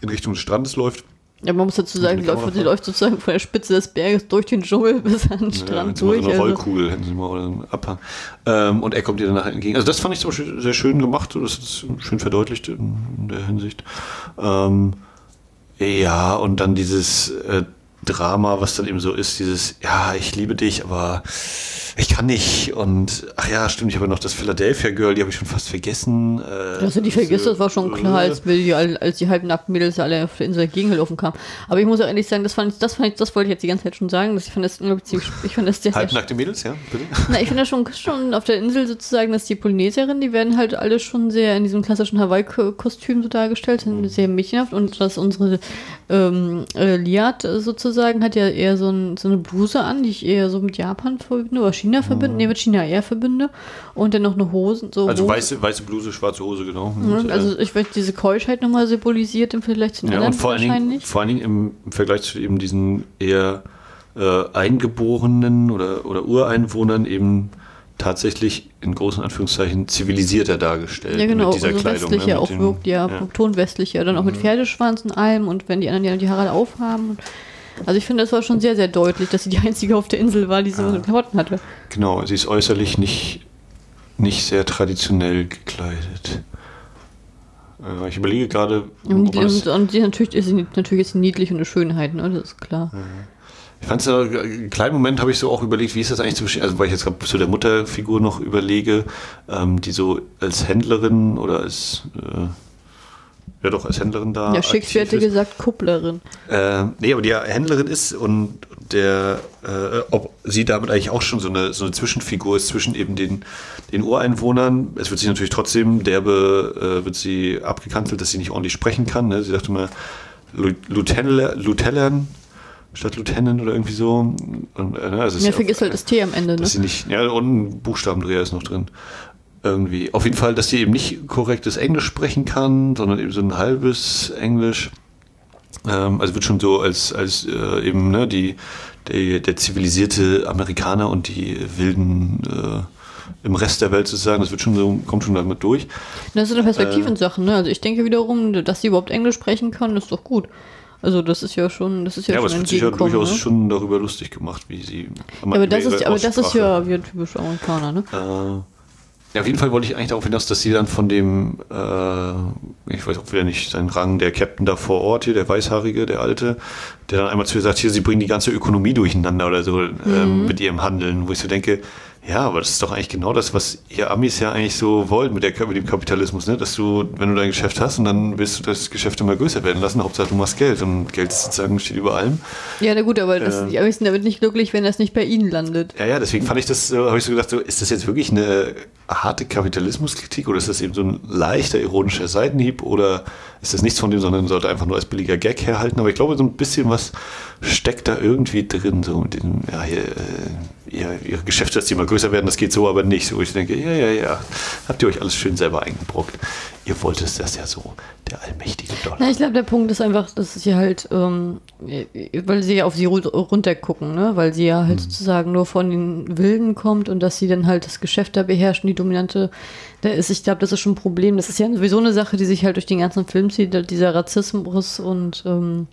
in Richtung des Strandes läuft. Ja, man muss dazu sagen, die läuft, die läuft sozusagen von der Spitze des Berges durch den Dschungel bis an den Strand ja, durch. So eine also. Rollkugel hätten sie mal oder einen Abhang. Ähm, und er kommt ihr danach entgegen. Also das fand ich zum Beispiel sehr schön gemacht, das ist schön verdeutlicht in, in der Hinsicht. Ähm, ja, und dann dieses äh, Drama, was dann eben so ist, dieses, ja, ich liebe dich, aber ich kann nicht. Und ach ja, stimmt, ich habe noch das Philadelphia Girl, die habe ich schon fast vergessen. Äh, also die vergisst, das war schon klar, als, die, als die halbnackten Mädels alle auf der Insel gegengelaufen kamen. Aber ich muss auch ehrlich sagen, das fand ich, das fand ich, das wollte ich jetzt die ganze Zeit schon sagen. Dass ich fand das ziemlich, ich fand das sehr, Halbnackte Mädels, ja, bitte. Na, ich finde das schon, schon auf der Insel sozusagen, dass die Polynesierinnen, die werden halt alle schon sehr in diesem klassischen Hawaii-Kostüm so dargestellt, sind mhm. sehr mädchenhaft und dass unsere ähm, äh, Liat sozusagen hat ja eher so, ein, so eine Bluse an, die ich eher so mit Japan verbinde oder China verbinde, mhm. nee, mit China eher verbinde und dann noch eine Hose. So also Hose. Weiße, weiße Bluse, schwarze Hose, genau. Und, also ich würde diese Keuschheit nochmal symbolisiert im Vergleich zu den ja, anderen und vor wahrscheinlich. Allen Dingen, vor allen Dingen im, Vergleich zu eben diesen eher äh, Eingeborenen oder, oder Ureinwohnern eben tatsächlich in großen Anführungszeichen zivilisierter dargestellt. Ja, genau, mit dieser also Kleidung, westlicher ne, auch wirkt, ja, ja. tonwestlicher, dann auch mit mhm. Pferdeschwanz und allem und wenn die anderen ja die Haare aufhaben. Also ich finde, das war schon sehr, sehr deutlich, dass sie die einzige auf der Insel war, die so ah. Klamotten hatte. Genau, sie ist äußerlich nicht, nicht sehr traditionell gekleidet. Äh, ich überlege gerade. Und, und, und, sie natürlich ist natürlich ist sie niedlich und eine Schönheit, ne? Das ist klar. Ja. Ich fand es einen kleinen Moment habe ich so auch überlegt, wie ist das eigentlich zu verstehen, also weil ich jetzt gerade zu der Mutterfigur noch überlege, ähm, die so als Händlerin oder als äh, ja doch als Händlerin da. Ja, Shakespeare hätte gesagt Kupplerin. Äh, nee, aber die ja Händlerin ist und der, äh, ob sie damit eigentlich auch schon so eine, so eine Zwischenfigur ist zwischen eben den, den Ureinwohnern. Es wird sich natürlich trotzdem derbe, äh, wird sie abgekanzelt, dass sie nicht ordentlich sprechen kann. Ne? Sie dachte immer, Lutellern statt Lieutenant oder irgendwie so. Und, äh, ne, also ja, vergiss halt das T am Ende, ne? Dass sie nicht, ja, und ein Buchstabendreher ist noch drin. Irgendwie. Auf jeden Fall, dass sie eben nicht korrektes Englisch sprechen kann, sondern eben so ein halbes Englisch. Ähm, also wird schon so als, als äh, eben ne, die, der, der zivilisierte Amerikaner und die wilden äh, im Rest der Welt sozusagen, das wird schon so, kommt schon damit durch. Das ist eine Perspektivensache, ne? Also ich denke wiederum, dass sie überhaupt Englisch sprechen kann, ist doch gut. Also das ist ja schon, das ist ja, Ja, aber schon es wird sich ja durchaus ne? schon darüber lustig gemacht, wie sie. Ja, aber das ist, aber das ist ja wieder typisch Amerikaner, ne? Äh, ja, auf jeden Fall wollte ich eigentlich darauf hinaus, dass sie dann von dem, äh, ich weiß auch wieder nicht, seinen Rang, der Captain da vor Ort hier, der Weißhaarige, der Alte, der dann einmal zu ihr sagt, hier, sie bringen die ganze Ökonomie durcheinander oder so ähm, mit ihrem Handeln, wo ich so denke, ja, aber das ist doch eigentlich genau das, was ihr Amis ja eigentlich so wollt mit, der, mit dem Kapitalismus, ne? dass du, wenn du dein Geschäft hast und dann willst du das Geschäft immer größer werden lassen, Hauptsache du machst Geld und Geld ist sozusagen steht über allem. Ja, na gut, aber das, Äh. die Amis sind damit nicht glücklich, wenn das nicht bei ihnen landet. Ja, ja, deswegen fand ich das, so, habe ich so gedacht, so, ist das jetzt wirklich eine harte Kapitalismuskritik oder ist das eben so ein leichter ironischer Seitenhieb oder ist das nichts von dem, sondern sollte einfach nur als billiger Gag herhalten? Aber ich glaube, so ein bisschen was steckt da irgendwie drin, so mit dem, ja, hier, ihr, ihre Geschäfte, dass die immer größer werden, das geht so aber nicht. So, ich denke, ja, ja, ja, habt ihr euch alles schön selber eingebrockt. Ihr wolltet das ja so, der allmächtige Dollar. Na, ich glaube, der Punkt ist einfach, dass sie halt, ähm, weil sie ja auf sie ru- runtergucken, ne? weil sie ja Mhm. halt sozusagen nur von den Wilden kommt und dass sie dann halt das Geschäft da beherrschen, die dominante da ist. Ich glaube, das ist schon ein Problem. Das ist ja sowieso eine Sache, die sich halt durch den ganzen Film zieht, dieser Rassismus und ähm,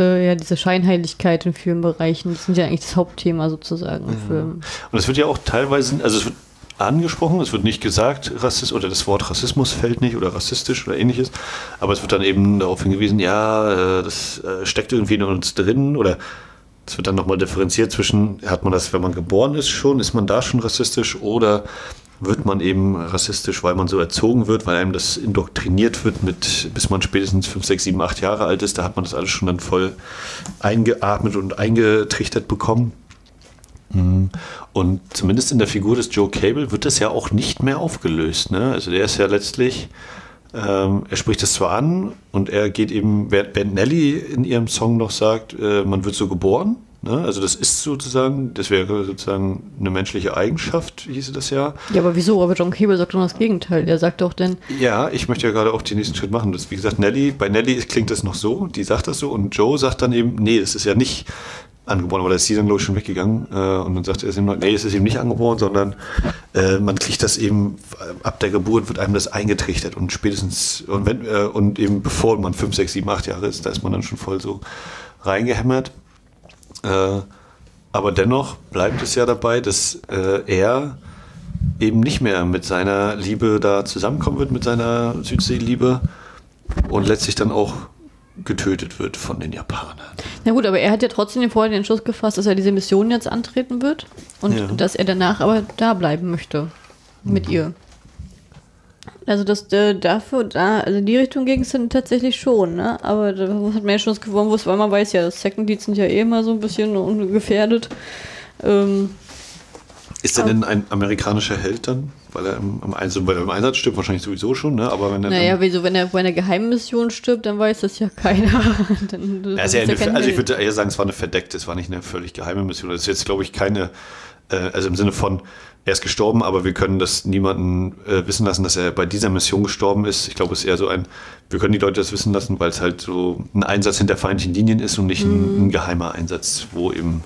äh, ja, diese Scheinheiligkeit in vielen Bereichen. Das sind ja eigentlich das Hauptthema sozusagen im Film. Und es wird ja auch teilweise, also es wird angesprochen, es wird nicht gesagt, Rassist oder das Wort Rassismus fällt nicht oder rassistisch oder ähnliches, aber es wird dann eben darauf hingewiesen, ja, äh, das äh, steckt irgendwie in uns drin oder es wird dann nochmal differenziert zwischen, hat man das, wenn man geboren ist schon, ist man da schon rassistisch oder wird man eben rassistisch, weil man so erzogen wird, weil einem das indoktriniert wird, mit, bis man spätestens 5, 6, 7, 8 Jahre alt ist, da hat man das alles schon dann voll eingeatmet und eingetrichtert bekommen. Und zumindest in der Figur des Joe Cable wird das ja auch nicht mehr aufgelöst. Ne? Also der ist ja letztlich, ähm, er spricht das zwar an und er geht eben, während Nelly in ihrem Song noch sagt, äh, man wird so geboren. Ne? Also das ist sozusagen, das wäre sozusagen eine menschliche Eigenschaft, hieße das ja. Ja, aber wieso? Aber John Cable sagt doch das Gegenteil. Er sagt doch denn, Ja, ich möchte ja gerade auch den nächsten Schritt machen. Das, wie gesagt, Nelly, bei Nelly klingt das noch so, die sagt das so und Joe sagt dann eben, nee, das ist ja nicht angeboren, aber da ist sie dann, glaube ich, schon weggegangen äh, und dann sagt er eben noch, nee, es ist eben nicht angeboren, sondern äh, man kriegt das eben, ab der Geburt wird einem das eingetrichtert und spätestens, und, wenn, äh, und eben bevor man 5, 6, 7, 8 Jahre ist, da ist man dann schon voll so reingehämmert. Äh, aber dennoch bleibt es ja dabei, dass äh, er eben nicht mehr mit seiner Liebe da zusammenkommen wird, mit seiner Südseeliebe und letztlich dann auch getötet wird von den Japanern. Na gut, aber er hat ja trotzdem vorher den Entschluss gefasst, dass er diese Mission jetzt antreten wird und Ja. dass er danach aber da bleiben möchte mit ihr. Also das äh, dafür, da, also in die Richtung ging es dann tatsächlich schon, ne? Aber da hat man ja schon das Gefühl, wo es- weil man weiß ja, das Second Leads sind ja eh immer so ein bisschen gefährdet. Ähm, Ist er denn ein amerikanischer Held dann? Weil er im, im, Einsatz, weil er im Einsatz stirbt, wahrscheinlich sowieso schon, ne? Aber wenn er naja, wieso, wenn er bei einer Geheimmission stirbt, dann weiß das ja keiner. dann, Ja, das ist ja eine, also ich würde eher sagen, es war eine verdeckte, es war nicht eine völlig geheime Mission. Das ist jetzt, glaube ich, keine, äh, also im Sinne von, er ist gestorben, aber wir können das niemanden äh, wissen lassen, dass er bei dieser Mission gestorben ist. Ich glaube, es ist eher so ein, wir können die Leute das wissen lassen, weil es halt so ein Einsatz hinter feindlichen Linien ist und nicht ein, ein geheimer Einsatz, wo eben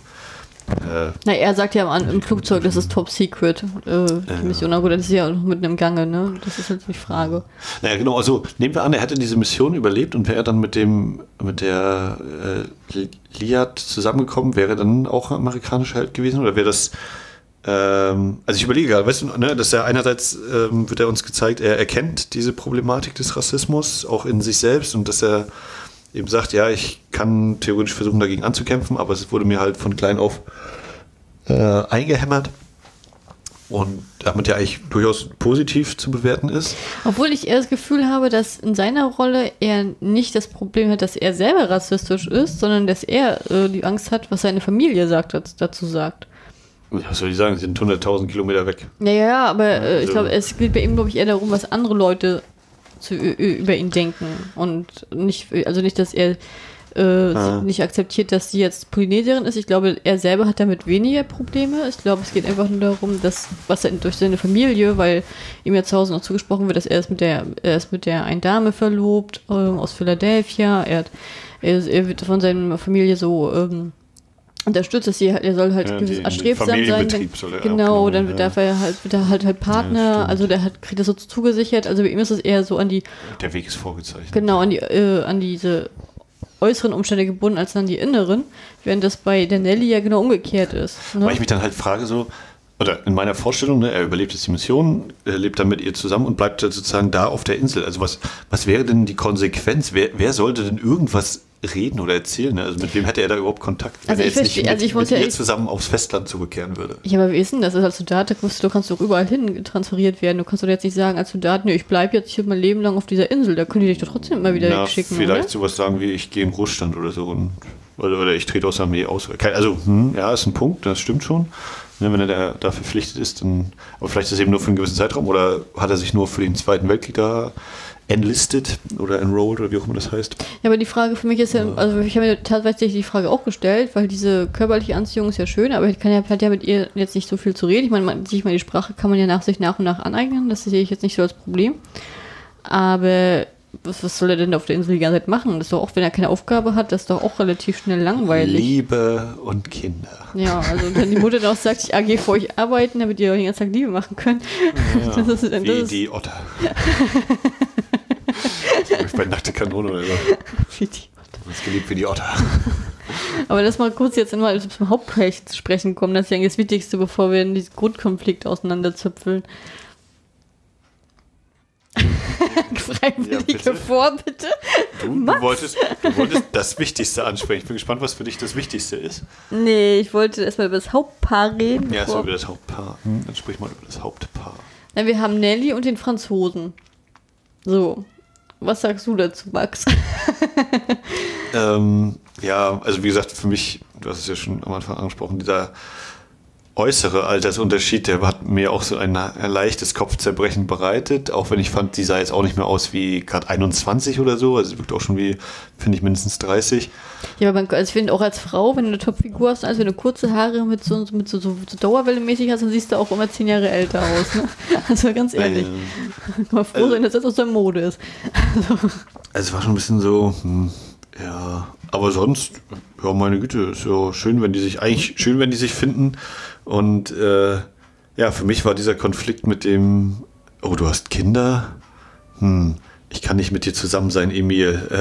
äh, Na, er sagt ja am- im Flugzeug, das ist top secret, äh, die Mission. Na gut, das ist ja auch noch mitten im Gange, ne? Das ist jetzt die Frage. Naja, genau, also nehmen wir an, er hätte diese Mission überlebt und wäre dann mit dem, mit der äh, Liat zusammengekommen, wäre er dann auch amerikanischer Held gewesen oder wäre das ähm, also ich überlege gerade, weißt du, ne, dass er einerseits ähm, wird er uns gezeigt, er erkennt diese Problematik des Rassismus auch in sich selbst und dass er eben sagt, ja, ich kann theoretisch versuchen, dagegen anzukämpfen, aber es wurde mir halt von klein auf äh, eingehämmert und damit ja eigentlich durchaus positiv zu bewerten ist. Obwohl ich eher das Gefühl habe, dass in seiner Rolle er nicht das Problem hat, dass er selber rassistisch ist, sondern dass er äh, die Angst hat, was seine Familie sagt, dazu sagt. Was soll ich sagen, sie sind 100.000 Kilometer weg. Ja, ja, aber äh, ich Also- glaube, es geht bei ihm, glaube ich, eher darum, was andere Leute zu, über ihn denken. Und nicht, also nicht, dass er äh, ah. nicht akzeptiert, dass sie jetzt Polynesierin ist. Ich glaube, er selber hat damit weniger Probleme. Ich glaube, es geht einfach nur darum, dass, was er durch seine Familie, weil ihm ja zu Hause noch zugesprochen wird, dass er ist mit der, er ist mit der einen Dame verlobt äh, aus Philadelphia. Er, hat, er, er, wird von seiner Familie so ähm, unterstützt, dass er soll halt ja, gewiss erstrebsam sein. Dann, genau, dann ja. darf er halt, wird er halt halt Partner, ja, also der hat, kriegt das so zugesichert. Also bei ihm ist es eher so an die. Der Weg ist vorgezeichnet. Genau, an die, äh, an diese äußeren Umstände gebunden als an die inneren, während das bei der Nelly ja genau umgekehrt ist. Ne? Weil ich mich dann halt frage, so, oder in meiner Vorstellung, ne, er überlebt jetzt die Mission, lebt dann mit ihr zusammen und bleibt sozusagen da auf der Insel. Also was, was wäre denn die Konsequenz? Wer, wer sollte denn irgendwas reden oder erzählen? Ne? Also mit wem hätte er da überhaupt Kontakt, wenn also er jetzt nicht mit, also ich mit ja zusammen aufs Festland zurückkehren würde? Ja, aber wie ist denn das? Also als Soldat, du kannst doch überall hin transferiert werden. Du kannst doch jetzt nicht sagen, als Soldat, nee, ich bleibe jetzt hier mein Leben lang auf dieser Insel. Da können die dich doch trotzdem immer wieder Na, schicken, Vielleicht oder? sowas sagen wie, ich gehe im Ruhestand oder so und, oder, oder ich trete aus der Armee aus. Also, hm, ja, ist ein Punkt, das stimmt schon. Ne, wenn er da, da verpflichtet ist, dann, aber vielleicht ist es eben nur für einen gewissen Zeitraum oder hat er sich nur für den Zweiten Weltkrieg da enlisted oder enrolled oder wie auch immer das heißt. Ja, aber die Frage für mich ist ja, also ich habe mir tatsächlich die Frage auch gestellt, weil diese körperliche Anziehung ist ja schön, aber ich kann ja, hat ja mit ihr jetzt nicht so viel zu reden. Ich meine, man, sich mal die Sprache kann man ja nach sich nach und nach aneignen, das sehe ich jetzt nicht so als Problem. Aber was, was soll er denn auf der Insel die ganze Zeit machen? Das ist doch auch, wenn er keine Aufgabe hat, das ist doch auch relativ schnell langweilig. Liebe und Kinder. Ja, also wenn die Mutter dann auch sagt, ich gehe vor euch arbeiten, damit ihr den ganzen Tag Liebe machen könnt. Ja, das ist, das wie ist, die Otter. ich bei nackte Kanone oder so. Wie die Otter. Das ist geliebt wie die Otter. Aber lass mal kurz jetzt mal zum Hauptrecht zu sprechen kommen. Das ist ja das Wichtigste, bevor wir in diesen Grundkonflikt auseinanderzüpfeln. Freiwillige ja, Vorbitte. Du, du, wolltest, du wolltest das Wichtigste ansprechen. Ich bin gespannt, was für dich das Wichtigste ist. Nee, ich wollte erstmal über das Hauptpaar reden. Ja, erstmal über das Hauptpaar. Hm, dann sprich mal über das Hauptpaar. Na, wir haben Nelly und den Franzosen. So. Was sagst du dazu, Max? ähm, ja, also wie gesagt, für mich, du hast es ja schon am Anfang angesprochen, dieser äußere Altersunterschied, der hat mir auch so ein, ein, leichtes Kopfzerbrechen bereitet, auch wenn ich fand, die sah jetzt auch nicht mehr aus wie gerade 21 oder so, also sie wirkt auch schon wie, finde ich, mindestens 30. Ja, aber man, also ich finde auch als Frau, wenn du eine Topfigur hast, also wenn du kurze Haare mit so, mit so, so, so Dauerwelle-mäßig hast, dann siehst du auch immer zehn Jahre älter aus. Ne? Also ganz ehrlich. Ähm, mal froh sein, dass das aus der Mode ist. Also. also es war schon ein bisschen so, hm, ja, aber sonst, ja, meine Güte, ist ja schön, wenn die sich, eigentlich schön, wenn die sich finden. Und äh, ja, für mich war dieser Konflikt mit dem, oh, du hast Kinder? Hm, ich kann nicht mit dir zusammen sein, Emil. Äh,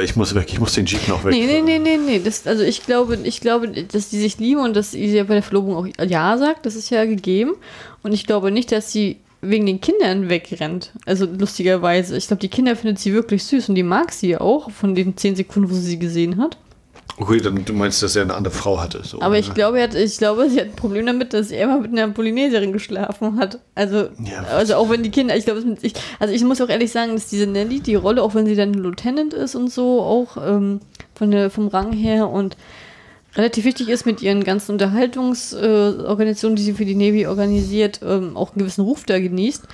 äh, ich muss weg, ich muss den Jeep noch weg. Nee, nee, nee, nee, nee. Das, also ich glaube, ich glaube, dass die sich lieben und dass sie ja bei der Verlobung auch Ja sagt, das ist ja gegeben. Und ich glaube nicht, dass sie wegen den Kindern wegrennt. Also lustigerweise. Ich glaube, die Kinder findet sie wirklich süß und die mag sie auch von den zehn Sekunden, wo sie sie gesehen hat. Okay, dann du meinst, dass er eine andere Frau hatte. So, Aber ich glaube, er hat, ich glaube, sie hat ein Problem damit, dass er immer mit einer Polynesierin geschlafen hat. Also, ja, also auch wenn die Kinder, ich glaube, ich, also ich muss auch ehrlich sagen, dass diese Nelly die Rolle, auch wenn sie dann Lieutenant ist und so, auch ähm, von der, vom Rang her und relativ wichtig ist mit ihren ganzen Unterhaltungsorganisationen, äh, die sie für die Navy organisiert, ähm, auch einen gewissen Ruf da genießt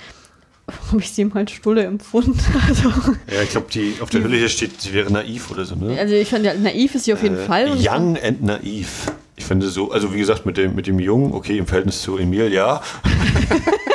habe ich sie mal stulle empfunden. Also, ja, ich glaube, auf der Hülle hier steht, sie wäre naiv oder so, ne? Also ich fand ja, naiv ist sie auf jeden äh, Fall. young and naiv. Ich finde so, also wie gesagt, mit dem, mit dem Jungen, okay, im Verhältnis zu Emil, ja.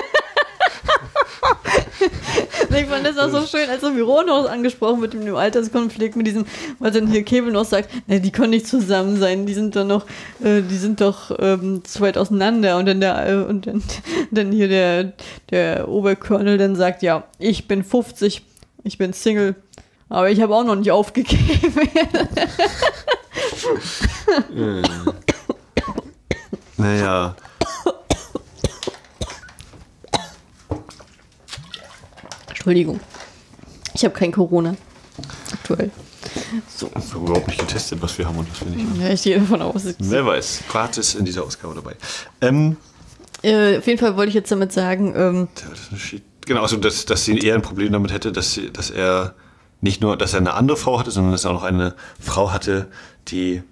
ich fand das auch so schön, als er Mironos angesprochen mit dem Alterskonflikt, mit diesem, weil dann hier Kebel noch sagt, ne, die können nicht zusammen sein, die sind doch noch, äh, die sind doch ähm, zu weit auseinander. Und dann der, äh, und dann, dann hier der, der Oberkörnel dann sagt, ja, ich bin 50, ich bin Single, aber ich habe auch noch nicht aufgegeben. naja. Entschuldigung. Ich habe kein Corona. Aktuell. So. Wir haben überhaupt nicht getestet, was wir haben und was wir nicht haben. Ja, ich gehe davon aus. Wer weiß. Gratis in dieser Ausgabe dabei. Ähm, äh, auf jeden Fall wollte ich jetzt damit sagen. Ähm, genau, also dass, dass sie eher ein Problem damit hätte, dass, sie, dass er nicht nur, dass er eine andere Frau hatte, sondern dass er auch noch eine Frau hatte, die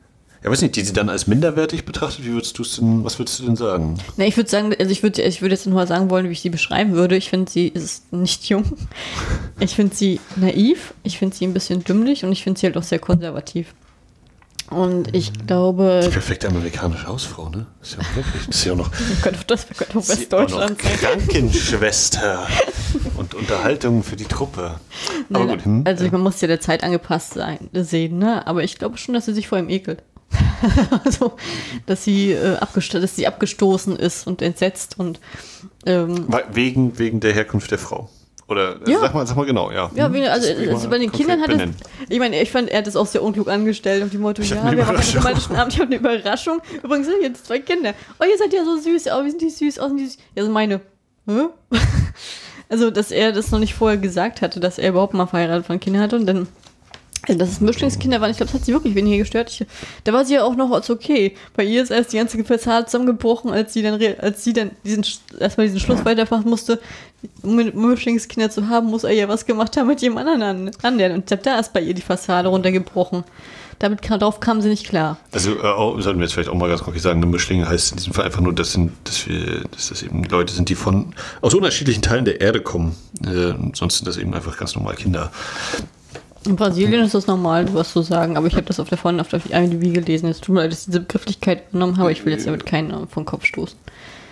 ja, weiß nicht, die sie dann als minderwertig betrachtet, wie würdest du es denn, was würdest du denn sagen? Na, ich würde sagen, also ich würde ich würd jetzt nur sagen wollen, wie ich sie beschreiben würde. Ich finde, sie ist nicht jung. Ich finde sie naiv, ich finde sie ein bisschen dümmlich und ich finde sie halt auch sehr konservativ. Und ich glaube. Die perfekte amerikanische Hausfrau, ne? Ist ja wirklich. Ist ja auch noch. das könnte auch Westdeutschland sein. Krankenschwester und Unterhaltung für die Truppe. Aber Nein, gut. Hm, also man muss ja der Zeit angepasst sein, sehen, ne? Aber ich glaube schon, dass sie sich vor ihm ekelt. also, dass sie, äh, dass sie abgestoßen ist und entsetzt und ähm, wegen, wegen der Herkunft der Frau. Oder ja. sag, mal, sag mal genau, ja. Ja, wie, also, also bei den Kindern hat es. Ich meine, ich fand, er hat es auch sehr unklug angestellt auf die Motto, ich ja, wir haben einen romantischen Abend, ich habe eine Überraschung. Übrigens sind jetzt zwei Kinder. Oh, ihr seid ja so süß, oh, wie sind die süß, oh, sind die süß. Ja, so meine. Hä? also, dass er das noch nicht vorher gesagt hatte, dass er überhaupt mal verheiratet von Kindern hatte und dann also, dass es Mischlingskinder waren, ich glaube, das hat sie wirklich weniger gestört. Ich, da war sie ja auch noch als okay. Bei ihr ist erst die ganze Fassade zusammengebrochen, als sie dann, als sie dann diesen, erstmal diesen Schluss weiterfahren musste. Um Mischlingskinder zu haben, muss er ja was gemacht haben mit jemand anderen anderen. Und ich glaube, da ist bei ihr die Fassade runtergebrochen. Damit darauf kam sie nicht klar. Also äh, sollten wir jetzt vielleicht auch mal ganz konkret sagen, eine Mischlinge heißt in diesem Fall einfach nur, dass, sind, dass, wir, dass das eben Leute sind, die von aus unterschiedlichen Teilen der Erde kommen. Äh, sonst sind das eben einfach ganz normal Kinder. In Brasilien ist das normal, was zu sagen, aber ich habe das auf der vorne auf der IMDb gelesen. Es tut mir leid, dass ich diese Begrifflichkeit genommen habe, ich will jetzt damit keinen vom Kopf stoßen.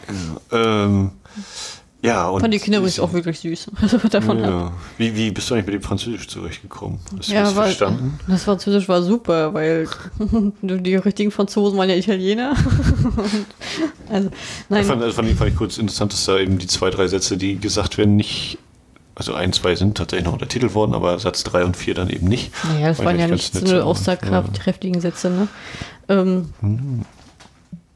Ja, ähm, ja und. Fand die Kinder übrigens auch wirklich süß. Also davon ja. Wie, wie bist du eigentlich mit dem Französisch zurechtgekommen? Hast du ja, das weil, verstanden? Das Französisch war super, weil die richtigen Franzosen waren ja Italiener. also, nein. Das fand, das fand, fand ich kurz interessant, dass da eben die zwei, drei Sätze, die gesagt werden, nicht also ein, zwei sind tatsächlich noch untertitelt worden, aber Satz drei und vier dann eben nicht. Naja, das waren ja nicht so eine aussagekräftigen ja. Sätze, ne? Ähm, hm.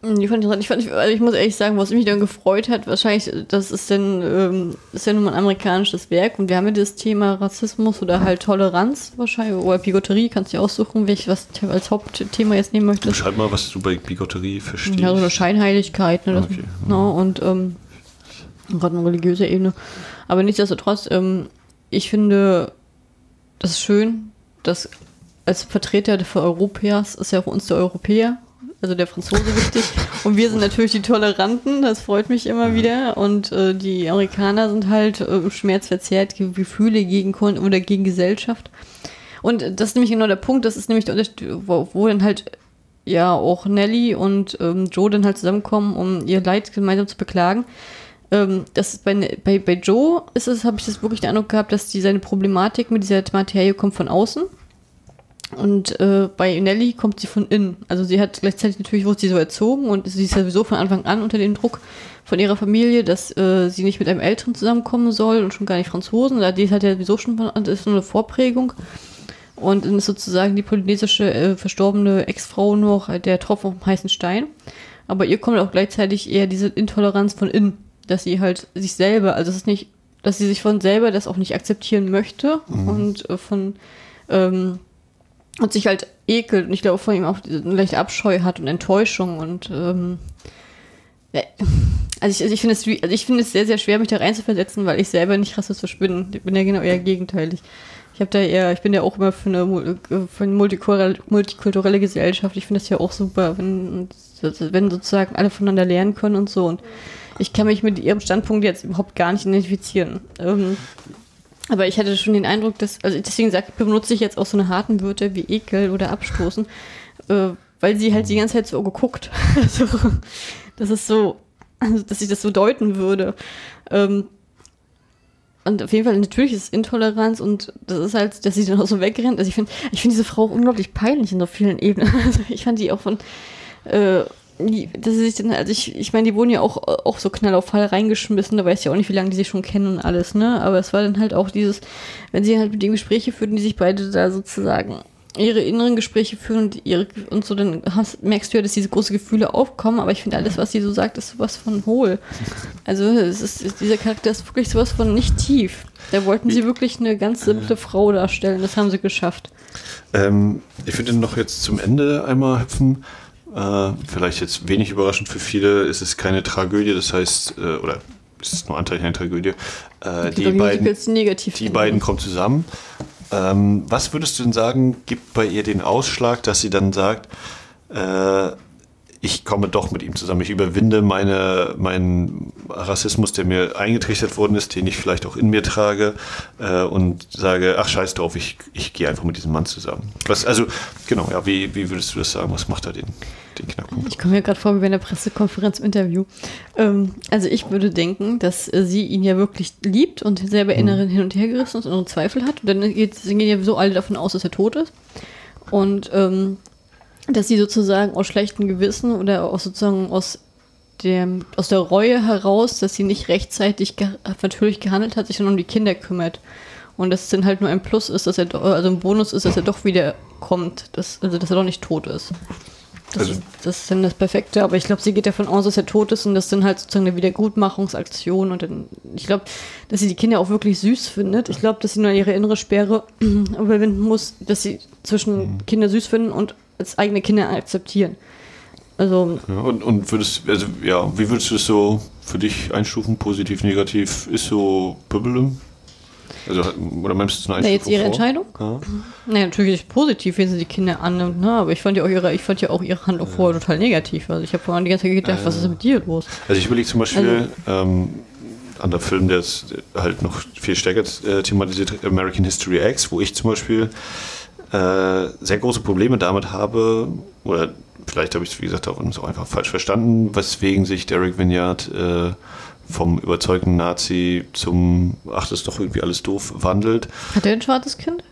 Die fand ich, ich, fand, also ich muss ehrlich sagen, was mich dann gefreut hat, wahrscheinlich, das ist denn, ähm, ist ja nun mal ein amerikanisches Werk und wir haben ja das Thema Rassismus oder halt Toleranz wahrscheinlich oder Bigotterie, kannst du dir aussuchen, welch, was als Hauptthema jetzt nehmen möchtest. Beschreib mal, was du bei Bigotterie verstehst. Ja, so eine Scheinheiligkeit, ne, das, okay. ne und ähm, gerade eine religiöse Ebene. Aber nichtsdestotrotz, ähm, ich finde das ist schön, dass als Vertreter des Europäers ist ja für uns der Europäer, also der Franzose wichtig. Und wir sind natürlich die Toleranten, das freut mich immer wieder. Und äh, die Amerikaner sind halt äh, schmerzverzerrt, Gefühle gegen Kunden oder gegen Gesellschaft. Und das ist nämlich genau der Punkt, das ist nämlich der Unterschied, wo, wo dann halt ja auch Nelly und ähm, Joe dann halt zusammenkommen, um ihr Leid gemeinsam zu beklagen ähm, das bei, bei, bei Joe ist es, habe ich das wirklich den Eindruck gehabt, dass die seine Problematik mit dieser Materie kommt von außen. Und äh, bei Nelly kommt sie von innen. Also sie hat gleichzeitig natürlich wurde sie so erzogen und sie ist sowieso von Anfang an unter dem Druck von ihrer Familie, dass äh, sie nicht mit einem Älteren zusammenkommen soll und schon gar nicht Franzosen. Die hat ja sowieso schon das ist so eine Vorprägung. Und dann ist sozusagen die polynesische äh, verstorbene Ex-Frau noch der Tropfen auf dem heißen Stein. Aber ihr kommt auch gleichzeitig eher diese Intoleranz von innen dass sie halt sich selber, also es ist nicht, dass sie sich von selber das auch nicht akzeptieren möchte mhm. und äh, von ähm, und sich halt ekelt und ich glaube von ihm auch eine leichte Abscheu hat und Enttäuschung und ähm, also ich, also ich finde es, also ich finde es sehr, sehr schwer, mich da reinzuversetzen, weil ich selber nicht rassistisch bin. Ich bin ja genau eher gegenteilig. Ich habe da eher, ich bin ja auch immer für eine, für eine multikulturelle, multikulturelle Gesellschaft. Ich finde das ja auch super, wenn, wenn sozusagen alle voneinander lernen können und so. Und ich kann mich mit ihrem Standpunkt jetzt überhaupt gar nicht identifizieren. Ähm, aber ich hatte schon den Eindruck, dass, also deswegen sag, benutze ich jetzt auch so eine harten Wörter wie Ekel oder Abstoßen, äh, weil sie halt die ganze Zeit so geguckt. also, das ist so, also, dass ich das so deuten würde. Ähm, und auf jeden Fall, natürlich ist es Intoleranz und das ist halt, dass sie dann auch so wegrennt. Also ich finde, ich finde diese Frau unglaublich peinlich in so vielen Ebenen. Also ich fand die auch von, äh, dass sie sich dann, also ich, ich meine, die wurden ja auch, auch so knall auf Fall reingeschmissen, da weiß ja auch nicht, wie lange die sich schon kennen und alles, ne? Aber es war dann halt auch dieses, wenn sie halt mit den Gespräche führten, die sich beide da sozusagen ihre inneren Gespräche führen und ihre und so, dann hast, merkst du ja, dass diese großen Gefühle aufkommen, aber ich finde alles, was sie so sagt, ist sowas von hohl. Also es ist, dieser Charakter ist wirklich sowas von nicht tief. Da wollten sie wirklich eine ganz simple Frau darstellen, das haben sie geschafft. Ähm, ich würde noch jetzt zum Ende einmal hüpfen. Äh, vielleicht jetzt wenig überraschend für viele, ist es keine Tragödie, das heißt, äh, oder es ist nur anteilig eine Tragödie. Äh, die, beiden, die beiden kommen zusammen. Ähm, was würdest du denn sagen, gibt bei ihr den Ausschlag, dass sie dann sagt, äh, ich komme doch mit ihm zusammen. Ich überwinde meine, meinen Rassismus, der mir eingetrichtert worden ist, den ich vielleicht auch in mir trage äh, und sage, ach scheiß drauf, ich, ich gehe einfach mit diesem Mann zusammen. Was, also, genau, ja, wie, wie würdest du das sagen? Was macht er den, den Knackpunkt? Ich komme mir gerade vor wie bei einer Pressekonferenz im Interview. Ähm, also ich würde denken, dass sie ihn ja wirklich liebt und selber inneren hin und her gerissen ist und Zweifel hat. Und dann geht, gehen ja so alle davon aus, dass er tot ist. Und ähm, dass sie sozusagen aus schlechtem Gewissen oder aus sozusagen aus dem, aus der Reue heraus, dass sie nicht rechtzeitig ge natürlich gehandelt hat, sich dann um die Kinder kümmert. Und dass es dann halt nur ein Plus ist, dass er, also ein Bonus ist, dass er doch wieder kommt, dass, also dass er doch nicht tot ist. Das, Also- ist, das ist dann das Perfekte, aber ich glaube, sie geht davon aus, dass er tot ist und das dann halt sozusagen eine Wiedergutmachungsaktion und dann, ich glaube, dass sie die Kinder auch wirklich süß findet. Ich glaube, dass sie nur ihre innere Sperre überwinden muss, dass sie zwischen Kinder süß finden und als eigene Kinder akzeptieren. Also, Ja, und, und würdest, also ja, wie würdest du es so für dich einstufen? Positiv, negativ? Ist so Pöbelum? Also, oder meinst du eine na, jetzt ihre vor? Entscheidung? Ja. Naja, natürlich ist positiv, wenn sie die Kinder annimmt, ne? aber ich fand ja auch ihre, ich fand ja auch ihre Handlung vorher total negativ. Also ich habe vorhin die ganze Zeit gedacht, was ist mit dir los? Also ich überlege zum Beispiel ähm, an der Film, der ist halt noch viel stärker äh, thematisiert, American History X, wo ich zum Beispiel äh, sehr große Probleme damit habe, oder vielleicht habe ich es, wie gesagt, auch so einfach falsch verstanden, weswegen sich Derek Vignard äh, vom überzeugten Nazi zum, ach, das ist doch irgendwie alles doof, wandelt. Hat er ein schwarzes Kind?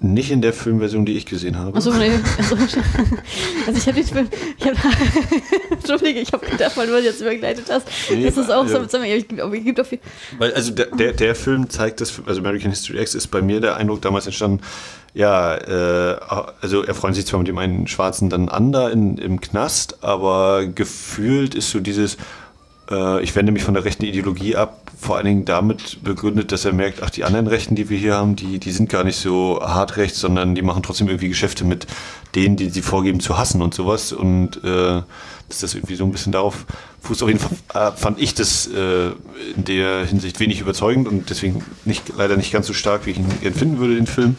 Nicht in der Filmversion, die ich gesehen habe. Achso, nee. Also, also ich habe den Film. Ich hab, Entschuldige, ich habe gedacht, weil du das jetzt übergleitet hast. Nee, das ist auch so. ja. Sag mal, gibt, es gibt auf jeden Weil, also der, der, der Film zeigt das, also American History X ist bei mir der Eindruck damals entstanden, ja, äh, also er freut sich zwar mit dem einen Schwarzen dann an da in, im Knast, aber gefühlt ist so dieses, ich wende mich von der rechten Ideologie ab, vor allen Dingen damit begründet, dass er merkt, ach, die anderen Rechten, die wir hier haben, die, die sind gar nicht so hart rechts, sondern die machen trotzdem irgendwie Geschäfte mit denen, die sie vorgeben zu hassen und sowas. Und äh, dass das irgendwie so ein bisschen darauf fußt. Auf jeden Fall äh, fand ich das äh, in der Hinsicht wenig überzeugend und deswegen nicht, leider nicht ganz so stark, wie ich ihn empfinden würde, den Film.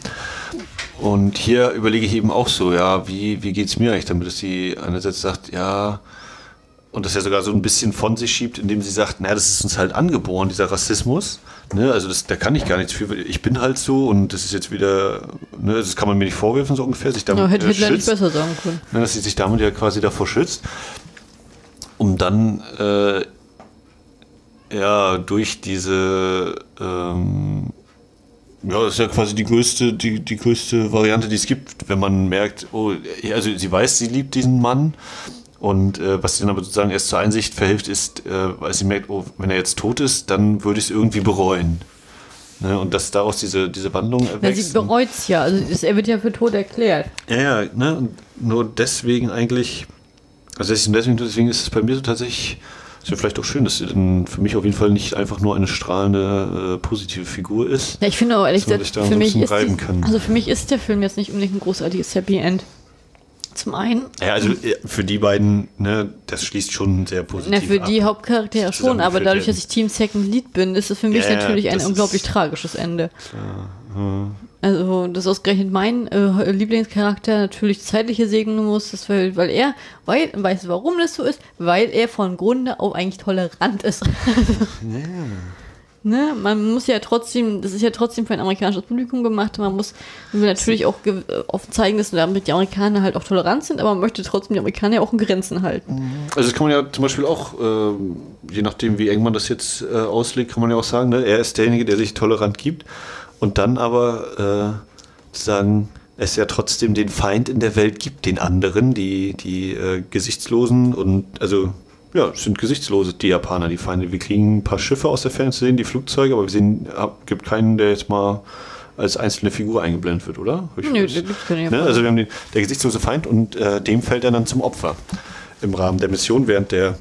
Und hier überlege ich eben auch so, ja, wie, wie geht es mir eigentlich damit, dass sie einerseits sagt, ja, und das ja sogar so ein bisschen von sich schiebt, indem sie sagt, naja, das ist uns halt angeboren, dieser Rassismus. Ne? Also das, da kann ich gar nichts für. Ich bin halt so und das ist jetzt wieder, ne, das kann man mir nicht vorwerfen, so ungefähr. Sich damit Fall. Hätte äh, Hitler nicht schützt. besser sagen können. Ne, dass sie sich damit ja quasi davor schützt, um dann äh, ja durch diese ähm, ja, das ist ja quasi die größte, die, die größte Variante, die es gibt, wenn man merkt, oh, ja, also sie weiß, sie liebt diesen Mann und äh, was sie dann aber sozusagen erst zur Einsicht verhilft, ist, äh, weil sie merkt, oh, wenn er jetzt tot ist, dann würde ich es irgendwie bereuen. Ne? Und dass daraus diese, diese Wandlung erwächst. sie bereut es ja. Also es- er wird ja für tot erklärt. Ja, ja, ne? Und nur deswegen eigentlich, also deswegen, deswegen ist es bei mir so tatsächlich, ist ja vielleicht auch schön, dass sie dann für mich auf jeden Fall nicht einfach nur eine strahlende, äh, positive Figur ist. Ja, ich finde auch ehrlich gesagt, für mich ist die, kann. also für mich ist der Film jetzt nicht unbedingt ein großartiges Happy End. Zum einen, Ja, also äh, für die beiden, ne, das schließt schon sehr positiv na, für die ab. Hauptcharaktere Dass sie schon, aber dadurch, dass ich Team Second Lead bin, ist es für mich Ja, ja, natürlich ein unglaublich tragisches Ende. Also, dass ausgerechnet mein äh, Lieblingscharakter natürlich zeitliche segnen muss, das weil, weil er, weil, weißt du, warum das so ist? Weil er von Grunde auf eigentlich tolerant ist. Ne? Man muss ja trotzdem, das ist ja trotzdem für ein amerikanisches Publikum gemacht, man muss natürlich auch äh, offen zeigen, dass damit die Amerikaner halt auch tolerant sind, aber man möchte trotzdem die Amerikaner ja auch in Grenzen halten. Also das kann man ja zum Beispiel auch, ähm, je nachdem wie eng man das jetzt äh, auslegt, kann man ja auch sagen, ne? er ist derjenige, der sich tolerant gibt und dann aber äh, sagen, es ja trotzdem den Feind in der Welt gibt, den anderen, die, die äh, Gesichtslosen und also ja, es sind Gesichtslose, die Japaner, die Feinde. Wir kriegen ein paar Schiffe aus der Ferne zu sehen, die Flugzeuge, aber wir sehen, hab- gibt keinen, der jetzt mal als einzelne Figur eingeblendet wird, oder? Ich Nö, das- da gibt's keine ne? Also wir haben den, der gesichtslose Feind und äh, dem fällt er dann zum Opfer im Rahmen der Mission, während der,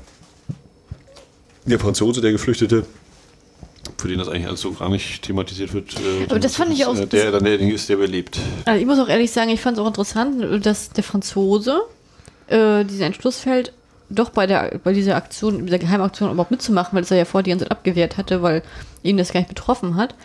der Franzose, der Geflüchtete, für den das eigentlich alles so gar nicht thematisiert wird, äh, Aber das fand ich auch- äh, der dann derjenige ist, der überlebt. Also ich muss auch ehrlich sagen, ich fand es auch interessant, dass der Franzose äh, diesen Entschluss fällt, doch bei, der, bei dieser Aktion, dieser Geheimaktion überhaupt mitzumachen, weil es er ja vorher die ganze Zeit abgewehrt hatte, weil ihn das gar nicht betroffen hat.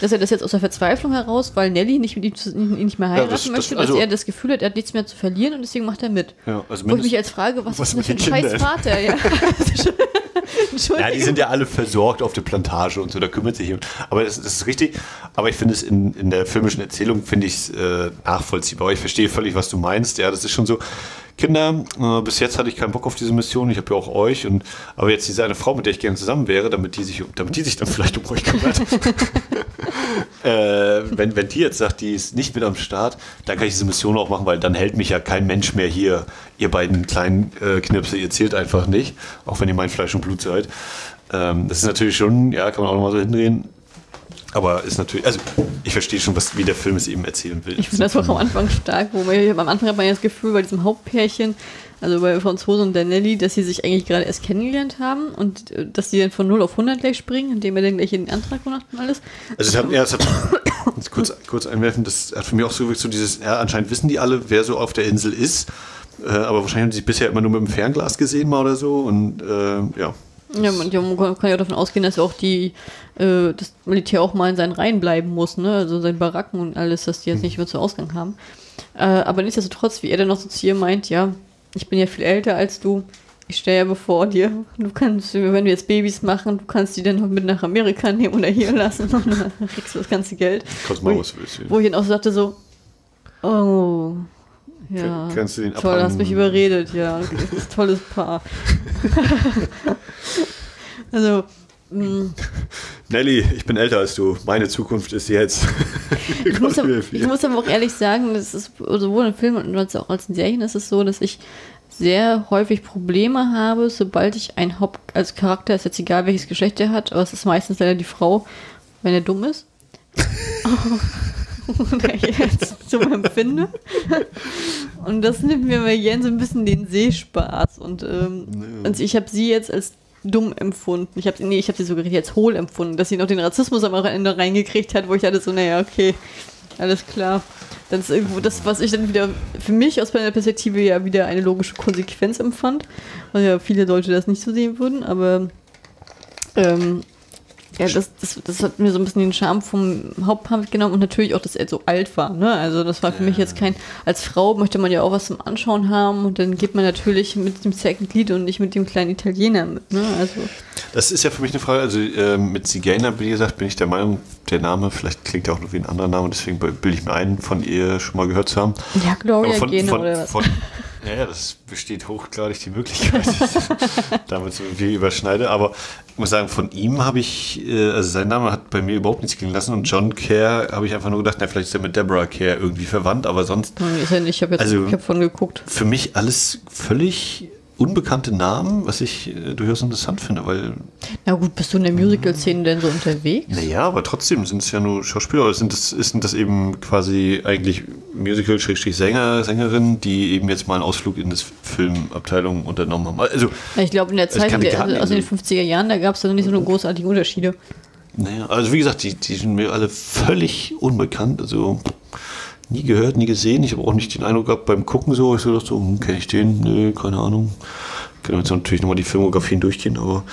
dass er das jetzt aus der Verzweiflung heraus, weil Nelly nicht mit ihm zu, ihn nicht mehr heiraten das- das- möchte, also- dass er das Gefühl hat, er hat nichts mehr zu verlieren und deswegen macht er mit. Ja, also Wo ich mich jetzt frage, was, Was ist das mit für ein scheiß? Vater? Ja. Entschuldigung. Ja, die sind ja alle versorgt auf der Plantage und so, da kümmert sich jemand. Aber das, das ist richtig. Aber ich finde es in, in der filmischen Erzählung, finde ich es äh, nachvollziehbar. Ich verstehe völlig, was du meinst. Ja, das ist schon so. Kinder, äh, bis jetzt hatte ich keinen Bock auf diese Mission, ich habe ja auch euch. Und, aber jetzt diese eine Frau, mit der ich gerne zusammen wäre, damit die sich, damit die sich dann vielleicht um euch kümmert. äh, wenn, wenn die jetzt sagt, die ist nicht mit am Start, dann kann ich diese Mission auch machen, weil dann hält mich ja kein Mensch mehr hier. Ihr beiden kleinen äh, Knipse, ihr zählt einfach nicht, auch wenn ihr mein Fleisch und Blut seid. Ähm, das ist natürlich schon, ja, kann man auch nochmal so hindrehen. Aber ist natürlich, also ich verstehe schon, was, wie der Film es eben erzählen will. Ich finde das auch am Anfang stark, wo man, am Anfang hat man ja das Gefühl, bei diesem Hauptpärchen, also bei Franzose und der Nelly, dass sie sich eigentlich gerade erst kennengelernt haben und äh, dass die dann von 0 auf 100 gleich springen, indem er dann gleich den Antrag macht und alles. Also es hat, ja, es hat kurz, kurz einwerfen, das hat für mich auch so wirklich so dieses, ja, anscheinend wissen die alle, wer so auf der Insel ist, äh, aber wahrscheinlich haben die sich bisher immer nur mit dem Fernglas gesehen mal oder so und äh, ja. Ja, man, ja, man kann ja davon ausgehen, dass auch die, äh, das Militär auch mal in seinen Reihen bleiben muss, ne? Also seinen Baracken und alles, dass die jetzt nicht mehr zu Ausgang haben. Äh, aber nichtsdestotrotz, wie er dann noch so zu ihr meint, ja, ich bin ja viel älter als du, ich stehe ja bevor dir. Du kannst, wenn wir jetzt Babys machen, du kannst die dann noch mit nach Amerika nehmen oder hier lassen und dann kriegst du das ganze Geld. Kannst Wo mal ich- was willst. Wo ich dann auch so sagte so, oh, ja, Kann- kannst du den toll, hast mich überredet, ja, das ist ein tolles Paar. also, mh, Nelly, ich bin älter als du. Meine Zukunft ist jetzt. ich, muss aber, ich muss aber auch ehrlich sagen, das ist sowohl in Filmen als auch als in Serien ist es so, dass ich sehr häufig Probleme habe, sobald ich einen Haupt als Charakter, ist jetzt egal welches Geschlecht er hat, aber es ist meistens leider die Frau, wenn er dumm ist. Oder jetzt so empfinde. Und das nimmt mir bei Jens so ein bisschen den Sehspaß. Und, ähm, und ich habe sie jetzt als dumm empfunden. Ich habe nee, ich habe sie sogar jetzt hohl empfunden, dass sie noch den Rassismus am Ende reingekriegt hat, wo ich hatte so, naja, okay, alles klar. Das ist irgendwo das, was ich dann wieder für mich aus meiner Perspektive ja wieder eine logische Konsequenz empfand, weil ja viele Leute das nicht so sehen würden, aber ähm, ja, das, das, das hat mir so ein bisschen den Charme vom Hauptpaar mitgenommen und natürlich auch, dass er so alt war. Ne? Also das war für mich jetzt kein, als Frau möchte man ja auch was zum Anschauen haben und dann geht man natürlich mit dem Second Lead und nicht mit dem kleinen Italiener mit. Ne? Also Das ist ja für mich eine Frage. Also äh, mit Zigeuner, wie gesagt, bin ich der Meinung, der Name, vielleicht klingt er auch nur wie ein anderer Name, deswegen bilde ich mir ein, von ihr schon mal gehört zu haben. ja, Gloria von, Gaynor von, oder was. Von, ja, ja, das besteht hochgradig die Möglichkeit, damit so viel überschneide. Aber ich muss sagen, von ihm habe ich, äh, also sein Name hat bei mir überhaupt nichts klingen lassen. Und John Kerr habe ich einfach nur gedacht, na, vielleicht ist er mit Deborah Kerr irgendwie verwandt, aber sonst Hm, ich habe jetzt Also- ich hab von geguckt. für mich alles völlig unbekannte Namen, was ich äh, durchaus interessant finde, weil Na gut, bist du in der Musical-Szene denn so unterwegs? Naja, aber trotzdem sind es ja nur Schauspieler oder sind das, ist das eben quasi eigentlich Musical-Sänger, Sängerinnen, die eben jetzt mal einen Ausflug in das Filmabteilung unternommen haben. Also, Ich glaube, in der Also Zeit, der, also in den 50er Jahren, da gab es da nicht so eine großartigen Unterschiede. naja, also wie gesagt, die, die sind mir alle völlig unbekannt. Also nie gehört, nie gesehen. Ich habe auch nicht den Eindruck gehabt beim Gucken so, ich so dachte so, hm, kenne ich den? Nö, keine Ahnung. Können wir jetzt natürlich nochmal die Filmografien durchgehen, aber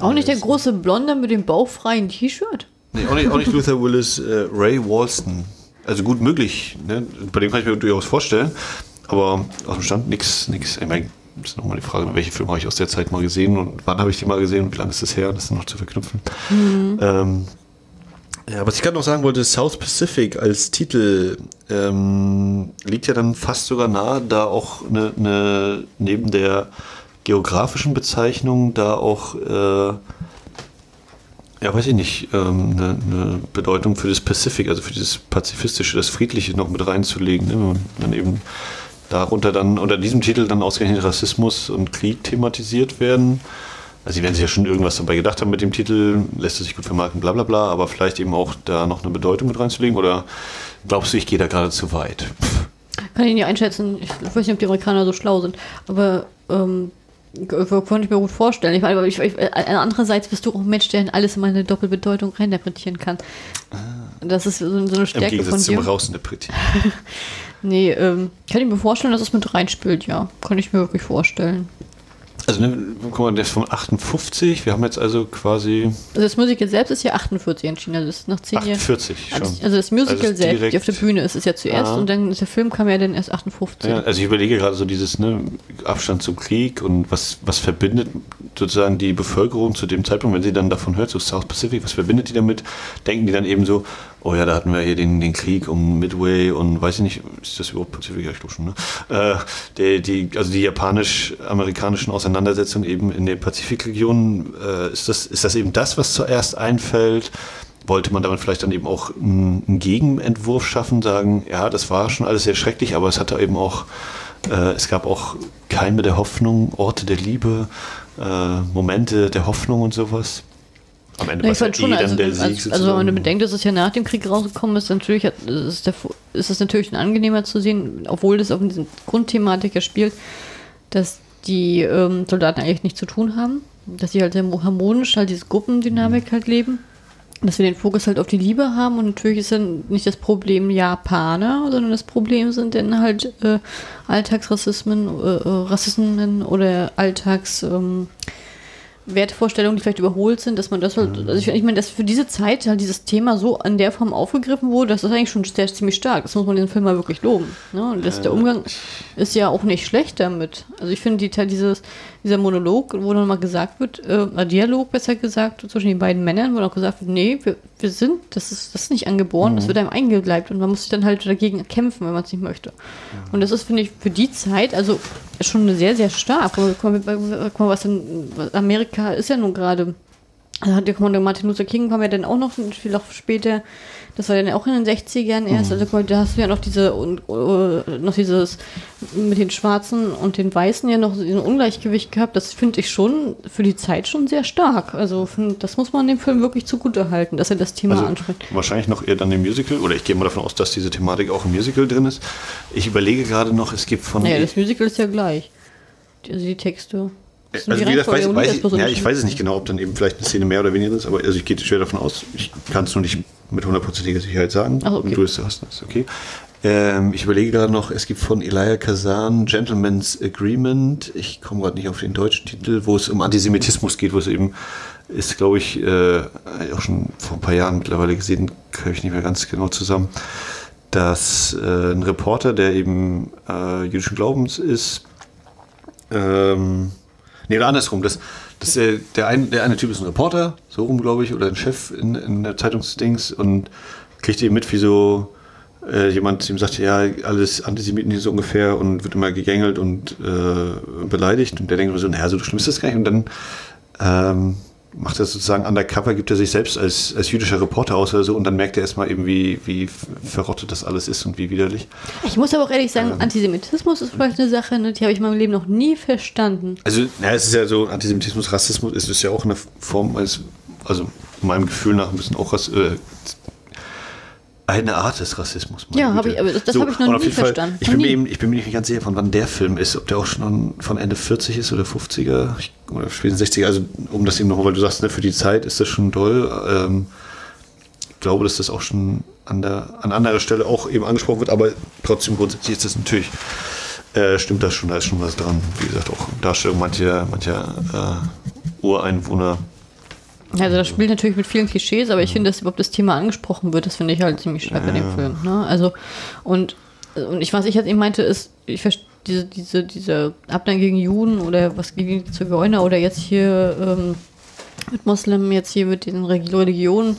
Auch nicht der große Blonde mit dem bauchfreien T-Shirt? Nee, auch nicht, auch nicht Luther Willis, äh, Ray Walston. Also gut möglich. Ne? Bei dem kann ich mir durchaus vorstellen. Aber aus dem Stand nichts. nix. Ich meine, das ist nochmal die Frage, welche Filme habe ich aus der Zeit mal gesehen und wann habe ich die mal gesehen und wie lange ist das her, das ist noch zu verknüpfen. Ähm, ja, was ich gerade noch sagen wollte, South Pacific als Titel ähm, liegt ja dann fast sogar nahe, da auch eine, eine neben der geografischen Bezeichnung da auch äh, ja, weiß ich nicht, ähm, eine, eine Bedeutung für das Pacific, also für dieses Pazifistische, das Friedliche noch mit reinzulegen. Ne? Und dann eben darunter dann, unter diesem Titel dann ausgerechnet Rassismus und Krieg thematisiert werden. Also sie werden sich ja schon irgendwas dabei gedacht haben mit dem Titel, lässt es sich gut vermarkten, bla bla bla, aber vielleicht eben auch da noch eine Bedeutung mit reinzulegen oder glaubst du, ich gehe da gerade zu weit? Kann ich nicht einschätzen. Ich weiß nicht, ob die Amerikaner so schlau sind. Aber ähm, k- konnte ich mir gut vorstellen. Ich, meine, ich, ich, äh, andererseits bist du auch ein Mensch, der in alles immer eine Doppelbedeutung reininterpretieren kann. Das ist so, so eine Im Stärke von Gegensatz zum dir. Rausinterpretieren. Nee, ähm, kann ich mir vorstellen, dass es mit reinspielt, ja. Kann ich mir wirklich vorstellen. Also, ne, guck mal, der ist von 58. Wir haben jetzt also quasi. Also das Musical selbst ist ja 48 entschieden, also das ist nach 10 Jahren. 48 schon. Also, also das Musical Also selbst, die auf der Bühne ist, ist ja zuerst Ah. und dann der Film kam ja dann erst 58. Ja, also ich überlege gerade so dieses ne, Abstand zum Krieg und was, was verbindet sozusagen die Bevölkerung zu dem Zeitpunkt, wenn sie dann davon hört, so South Pacific, was verbindet die damit? Denken die dann eben so, oh ja, da hatten wir hier den, den Krieg um Midway und weiß ich nicht, ist das überhaupt Pazifik? Ja, ich glaube schon, ne? Äh, die, die, also die japanisch-amerikanischen Auseinandersetzungen eben in den Pazifikregionen, äh, ist, das, ist das eben das, was zuerst einfällt? wollte man damit vielleicht dann eben auch einen Gegenentwurf schaffen, sagen, ja, das war schon alles sehr schrecklich, aber es hatte eben auch, äh, es gab auch Keime der Hoffnung, Orte der Liebe, äh, Momente der Hoffnung und sowas. Am Ende war es ja eh dann also, der Sieg also wenn man bedenkt, dass es ja nach dem Krieg rausgekommen ist, natürlich hat, ist, der, ist es natürlich angenehmer zu sehen, obwohl das auf diese Grundthematik ja spielt, dass die ähm, Soldaten eigentlich nichts zu tun haben, dass sie halt sehr harmonisch halt diese Gruppendynamik Mhm. halt leben, dass wir den Fokus halt auf die Liebe haben und natürlich ist dann nicht das Problem Japaner, sondern das Problem sind dann halt äh, Alltagsrassismen, äh, äh, Rassismen oder Alltags... Ähm, Wertvorstellungen, die vielleicht überholt sind, dass man das halt, also ich, ich meine, dass für diese Zeit halt dieses Thema so in der Form aufgegriffen wurde, das ist eigentlich schon sehr, ziemlich stark. Das muss man den Film mal wirklich loben. Ne? Und das, der Umgang ist ja auch nicht schlecht damit. Also ich finde die, dieses, dieser Monolog, wo dann mal gesagt wird, äh, Dialog besser gesagt, zwischen den beiden Männern, wo dann auch gesagt wird, nee, wir, wir sind, das ist, das ist nicht angeboren, das wird einem eingebleibt und man muss sich dann halt dagegen kämpfen, wenn man es nicht möchte. Und das ist, finde ich, für die Zeit, also schon sehr, sehr stark. Guck mal, guck mal was in Amerika ist ja nun gerade. Also hat der Martin Luther King kam ja dann auch noch viel auch später. Das war dann auch in den 60ern erst. Also guck mal, da hast du ja noch diese äh, noch dieses mit den Schwarzen und den Weißen ja noch so ein Ungleichgewicht gehabt. Das finde ich schon für die Zeit schon sehr stark. Also das muss man dem Film wirklich zugute halten, dass er das Thema Also anspricht. wahrscheinlich noch eher dann im Musical, oder ich gehe mal davon aus, dass diese Thematik auch im Musical drin ist. Ich überlege gerade noch, es gibt von... Naja, das Musical ist ja gleich. Die- Also die Texte. Also wie gesagt, weiß, weiß ich, ja, nicht- ich weiß es nicht genau, ob dann eben vielleicht eine Szene mehr oder weniger ist, aber also ich gehe schwer davon aus. Ich kann es nur nicht mit hundertprozentiger Sicherheit sagen. Ach, okay. Du es hast, ist okay. Ähm, ich überlege gerade noch, es gibt von Elia Kazan Gentleman's Agreement. Ich komme gerade nicht auf den deutschen Titel, wo es um Antisemitismus geht, wo es eben ist, glaube ich, äh, auch schon vor ein paar Jahren mittlerweile gesehen, kriege ich nicht mehr ganz genau zusammen, dass äh, ein Reporter, der eben äh, jüdischen Glaubens ist, ähm, nee, oder andersrum. Das, das, äh, der, ein, der eine Typ ist ein Reporter, so rum, glaube ich, oder ein Chef in, in der Zeitungsdings und kriegt eben mit, wie so äh, jemand ihm sagt, ja, alles Antisemiten hier so ungefähr und wird immer gegängelt und äh, beleidigt. Und der denkt immer so, naja, so schlimm ist das gar nicht. Und dann ähm, macht er sozusagen undercover, gibt er sich selbst als, als jüdischer Reporter aus oder so und dann merkt er erstmal eben, wie, wie verrottet das alles ist und wie widerlich. Ich muss aber auch ehrlich sagen, Antisemitismus ist vielleicht eine Sache, ne, die habe ich in meinem Leben noch nie verstanden. Also, na, es ist ja so, Antisemitismus, Rassismus ist es ja auch eine Form, als, also meinem Gefühl nach ein bisschen auch äh, eine Art des Rassismus. Ja, hab ich- aber das- das hab ich noch nie jeden Fall, verstanden. Ich bin, mir nie. eben, ich bin mir nicht ganz sicher, von wann der Film ist, ob der auch schon von Ende 40 ist oder 50er ich- oder spätestens 60er. Also, um das eben nochmal, weil du sagst, ne, für die Zeit ist das schon toll. Ähm, ich glaube, dass das auch schon an, der, an anderer Stelle auch eben angesprochen wird, aber trotzdem grundsätzlich ist das natürlich, äh, stimmt das schon, da ist schon was dran. Wie gesagt, auch Darstellung mancher, mancher äh, Ureinwohner. Also das spielt natürlich mit vielen Klischees, aber ich finde, dass überhaupt das Thema angesprochen wird, das finde ich halt ziemlich stark in dem Film. Ne? Also und, und ich was ich jetzt eben meinte, ist, ich verstehe diese, diese, diese Abneigung gegen Juden oder was gegen die Zigeuner oder jetzt hier ähm, mit Muslimen, jetzt hier mit den Religionen,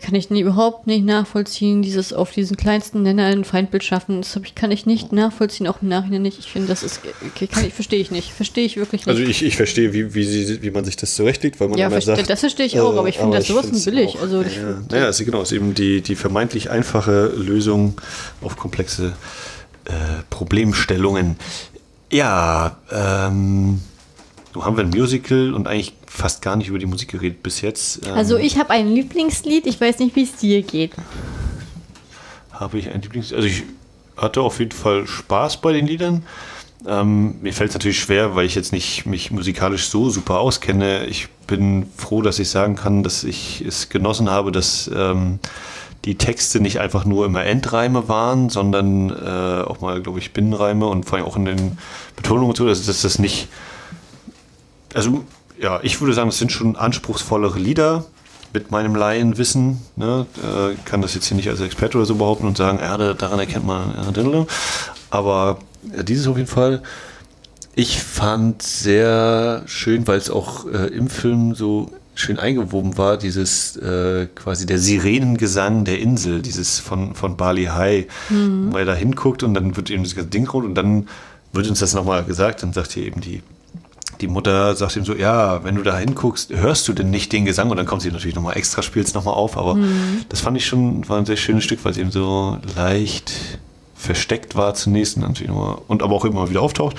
kann ich nie, überhaupt nicht nachvollziehen, dieses auf diesen kleinsten Nenner ein Feindbild schaffen, das ich, kann ich nicht nachvollziehen, auch im Nachhinein nicht. Ich finde, das ist, okay, kann ich, verstehe ich nicht, verstehe ich wirklich nicht. Also ich, ich verstehe, wie, wie, sie, wie man sich das zurechtlegt, weil man Ja, sagt... das verstehe ich auch, aber ich finde das sowas von billig. auch, Also ich- ja, naja, ist, genau, ist eben die, die vermeintlich einfache Lösung auf komplexe äh, Problemstellungen. Ja, ähm, nun haben wir ein Musical und eigentlich fast gar nicht über die Musik geredet bis jetzt. Ähm, Also ich habe ein Lieblingslied, ich weiß nicht, wie es dir geht. habe ich ein Lieblings... Also ich hatte auf jeden Fall Spaß bei den Liedern. Ähm, mir fällt es natürlich schwer, weil ich jetzt nicht mich musikalisch so super auskenne. Ich bin froh, dass ich sagen kann, dass ich es genossen habe, dass ähm, die Texte nicht einfach nur immer Endreime waren, sondern äh, auch mal, glaube ich, Binnenreime und vor allem auch in den Betonungen und so, dass, dass das nicht also ja, ich würde sagen, es sind schon anspruchsvollere Lieder mit meinem Laienwissen. Ne? Äh, kann das jetzt hier nicht als Experte oder so behaupten und sagen, ja, daran erkennt man. Ja, aber ja, dieses auf jeden Fall. Ich fand sehr schön, weil es auch äh, im Film so schön eingewoben war, dieses äh, quasi der Sirenengesang der Insel, dieses von, von Bali High, mhm. weil er da hinguckt und dann wird eben das ganze Ding rot und dann wird uns das nochmal gesagt, dann sagt hier eben die, die Mutter, sagt ihm so, ja, wenn du da hinguckst, hörst du denn nicht den Gesang und dann kommt sie natürlich nochmal extra, spielt es nochmal auf, aber mhm. das fand ich schon, war ein sehr schönes Stück, weil es eben so leicht versteckt war zunächst und, natürlich nochmal, und aber auch immer wieder auftaucht.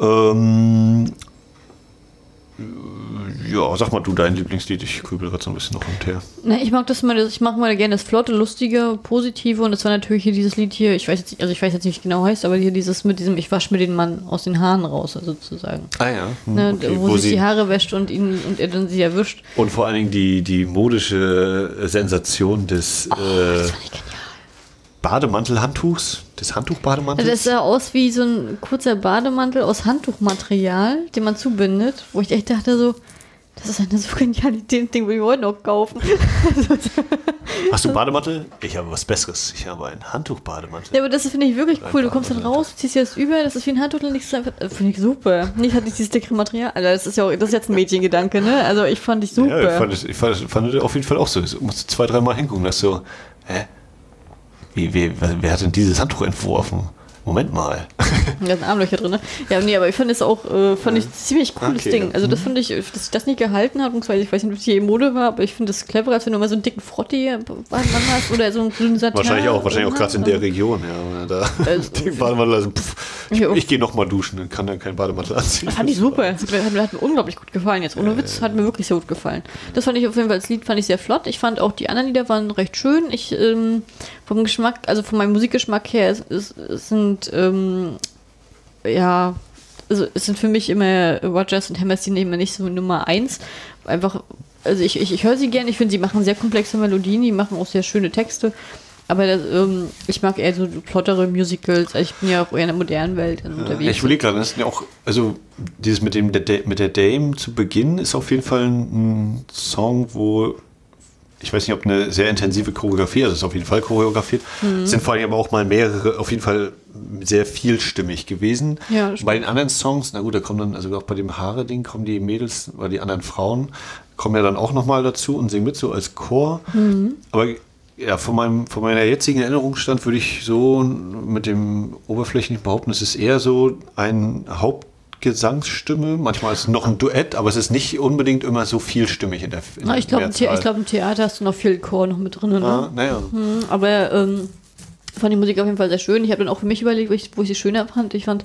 Ähm, ja, sag mal du dein Lieblingslied. Ich grübel gerade so ein bisschen noch und her. Na, ich mag das mal, ich mag mal gerne das flotte, lustige, positive und das war natürlich hier dieses Lied hier, ich weiß jetzt, also ich weiß jetzt nicht genau heißt, aber hier dieses mit diesem, ich wasche mir den Mann aus den Haaren raus, also sozusagen. Ah ja. Hm, ne, okay. wo, wo, sich die Haare wäscht und ihn und er dann sie erwischt. Und vor allen Dingen die, die modische Sensation des oh, äh, Bademantelhandtuchs des Handtuchbademantels? Das sah aus wie so ein kurzer Bademantel aus Handtuchmaterial, den man zubindet, wo ich echt dachte so, das ist eine so geniale Idee, den will ich heute noch kaufen. Hast du einen Bademantel? Ich habe was Besseres. Ich habe einen Handtuchbademantel. Ja, aber das finde ich wirklich cool. Du kommst dann raus, ziehst dir das über, das ist wie ein Handtuch und legst einfach. Äh, finde ich super. Nicht hat nicht dieses dickere Material. Also das ist ja auch, das ist jetzt ein Mädchengedanke, ne? Also ich fand dich super. Ja, ich fand, ich fand, ich fand auf jeden Fall auch so. Du musst zwei, dreimal hingucken, dass so, hä? Wie, wie, wer hat denn dieses Handtuch entworfen? Moment mal. da sind Armlöcher drin, ne? Ja, nee, aber ich fand es auch, äh, fand ich ziemlich cooles okay, Ding. Also das mhm. fand ich, dass ich das nicht gehalten habe, beziehungsweise ich weiß nicht, ob es hier Mode war, aber ich finde das clever, als wenn du mal so einen dicken Frotti hast oder so einen grünen Satin. Wahrscheinlich auch, wahrscheinlich auch gerade in der Region, ja. Da also, Bademantel, also, pff, ich, ich gehe nochmal duschen, dann kann dann kein Bademantel anziehen. Fand ich super. Das hat, hat, mir unglaublich gut gefallen jetzt. Ohne Witz, hat mir wirklich sehr gut gefallen. Das fand ich auf jeden Fall, das Lied fand ich sehr flott. Ich fand auch die anderen Lieder waren recht schön. Ich, ähm, vom Geschmack, also von meinem Musikgeschmack her, es, es, es sind ähm, ja, also es sind für mich immer Rogers und Hammerstein immer nicht so Nummer eins. Einfach, also ich, ich, ich höre sie gerne, ich finde, sie machen sehr komplexe Melodien, die machen auch sehr schöne Texte. Aber das, ähm, ich mag eher so plottere Musicals. Also ich bin ja auch eher in der modernen Welt unterwegs. Ja, ich überlege gerade, das ist ja auch, also dieses mit dem mit der Dame zu Beginn ist auf jeden Fall ein Song, wo ich weiß nicht, ob eine sehr intensive Choreografie, also ist auf jeden Fall choreografiert, mhm. sind vor allem aber auch mal mehrere, auf jeden Fall sehr vielstimmig gewesen. Ja, bei den anderen Songs, na gut, da kommen dann, also auch bei dem Haare-Ding kommen die Mädels, oder die anderen Frauen, kommen ja dann auch nochmal dazu und singen mit so als Chor. Mhm. Aber ja, von, meinem, von meiner jetzigen Erinnerungsstand würde ich so mit dem oberflächlichen behaupten, es ist eher so ein Haupt Gesangsstimme. Manchmal ist es noch ein Duett, aber es ist nicht unbedingt immer so vielstimmig in der in Na, Ich glaube, glaub, im Theater hast du noch viel Chor noch mit drin. Ne? Ah, naja. Hm, aber ähm, fand die Musik auf jeden Fall sehr schön. Ich habe dann auch für mich überlegt, wo ich, wo ich sie schöner fand. Ich fand,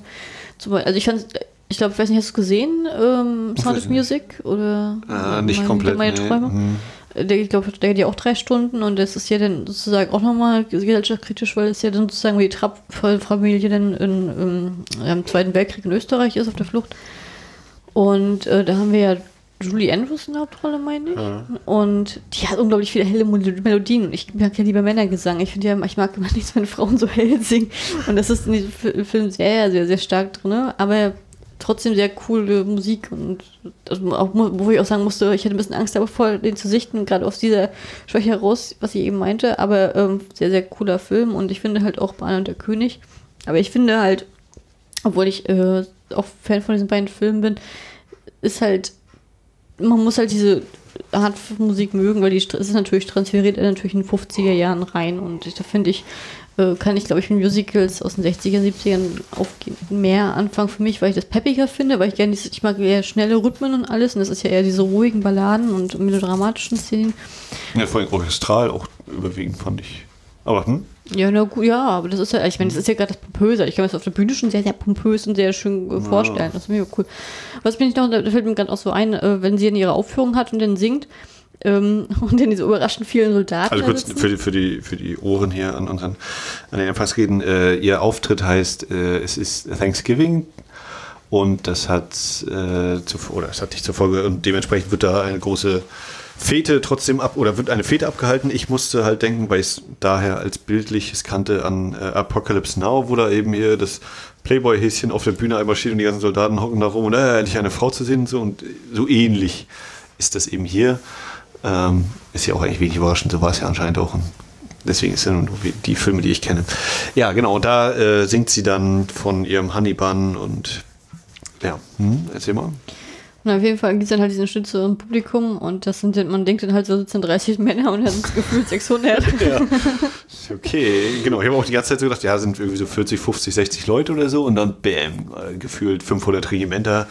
zum Beispiel, also ich fand, ich glaube, ich weiß nicht, hast du es gesehen? Ähm, Sound of Music? Oder ah, nicht mein, komplett. Meine nee. Träume? Hm. Der, ich glaube, der geht ja auch drei Stunden und das ist ja dann sozusagen auch nochmal gesellschaftskritisch, weil es ja dann sozusagen wie die Trapp-Familie dann in, in, im Zweiten Weltkrieg in Österreich ist auf der Flucht. Und äh, da haben wir ja Julie Andrews in der Hauptrolle, meine ich. Ja. Und die hat unglaublich viele helle Melodien. Ich mag ja lieber Männergesang. Ich finde ja, ich mag immer nichts, wenn Frauen so hell singen. Und das ist in diesem Film sehr, sehr, sehr stark drin. Aber trotzdem sehr coole Musik und also auch, wo ich auch sagen musste, ich hatte ein bisschen Angst davor, den zu sichten, gerade aus dieser Schwäche heraus, was ich eben meinte, aber ähm, sehr, sehr cooler Film und ich finde halt auch Bahn und der König. Aber ich finde halt, obwohl ich äh, auch Fan von diesen beiden Filmen bin, ist halt, man muss halt diese Art Musik mögen, weil die ist natürlich transferiert natürlich in den 50er Jahren rein und da finde ich, äh, kann ich, glaube ich, mit Musicals aus den 60er, 70ern aufgehen, mehr anfangen für mich, weil ich das peppiger finde, weil ich gerne diese, ich mag eher schnelle Rhythmen und alles und das ist ja eher diese ruhigen Balladen und melodramatischen Szenen. Ja, vor allem orchestral auch überwiegend, fand ich. Aber, hm? Ja, na gut, ja, aber das ist ja, ich meine, das ist ja gerade das Pompöse. Ich kann mir das auf der Bühne schon sehr, sehr pompös und sehr schön äh, vorstellen. Ja. Das ist mir cool. Was bin ich noch, da fällt mir gerade auch so ein, äh, wenn sie in ihrer Aufführung hat und dann singt, ähm, und dann diese überraschend vielen Soldaten. Also kurz für die, für, die, für die Ohren hier an unseren an den Empfangsgeräten. Äh, ihr Auftritt heißt, äh, es ist Thanksgiving und das hat, äh, zuvor, oder es hat nicht zur Folge und dementsprechend wird da eine große Fete trotzdem ab oder wird eine Fete abgehalten. Ich musste halt denken, weil ich es daher als bildliches kannte an äh, Apocalypse Now, wo da eben hier das Playboy-Häschen auf der Bühne einmal steht und die ganzen Soldaten hocken da rum und äh, endlich eine Frau zu sehen und so. Und so ähnlich ist das eben hier. Ähm, ist ja auch eigentlich wenig überraschend, so war es ja anscheinend auch. Deswegen ist ja nur die Filme, die ich kenne. Ja, genau, und da äh, singt sie dann von ihrem Honeybun und ja, hm, erzähl mal. Und auf jeden Fall gibt es dann halt diesen Schnitt zu einem Publikum und das sind, man denkt dann halt so sitzen 30 Männer und dann sind es gefühlt 600. ja. Okay, genau. Ich habe auch die ganze Zeit so gedacht, ja, sind irgendwie so 40, 50, 60 Leute oder so und dann bam, gefühlt 500 Regimenter.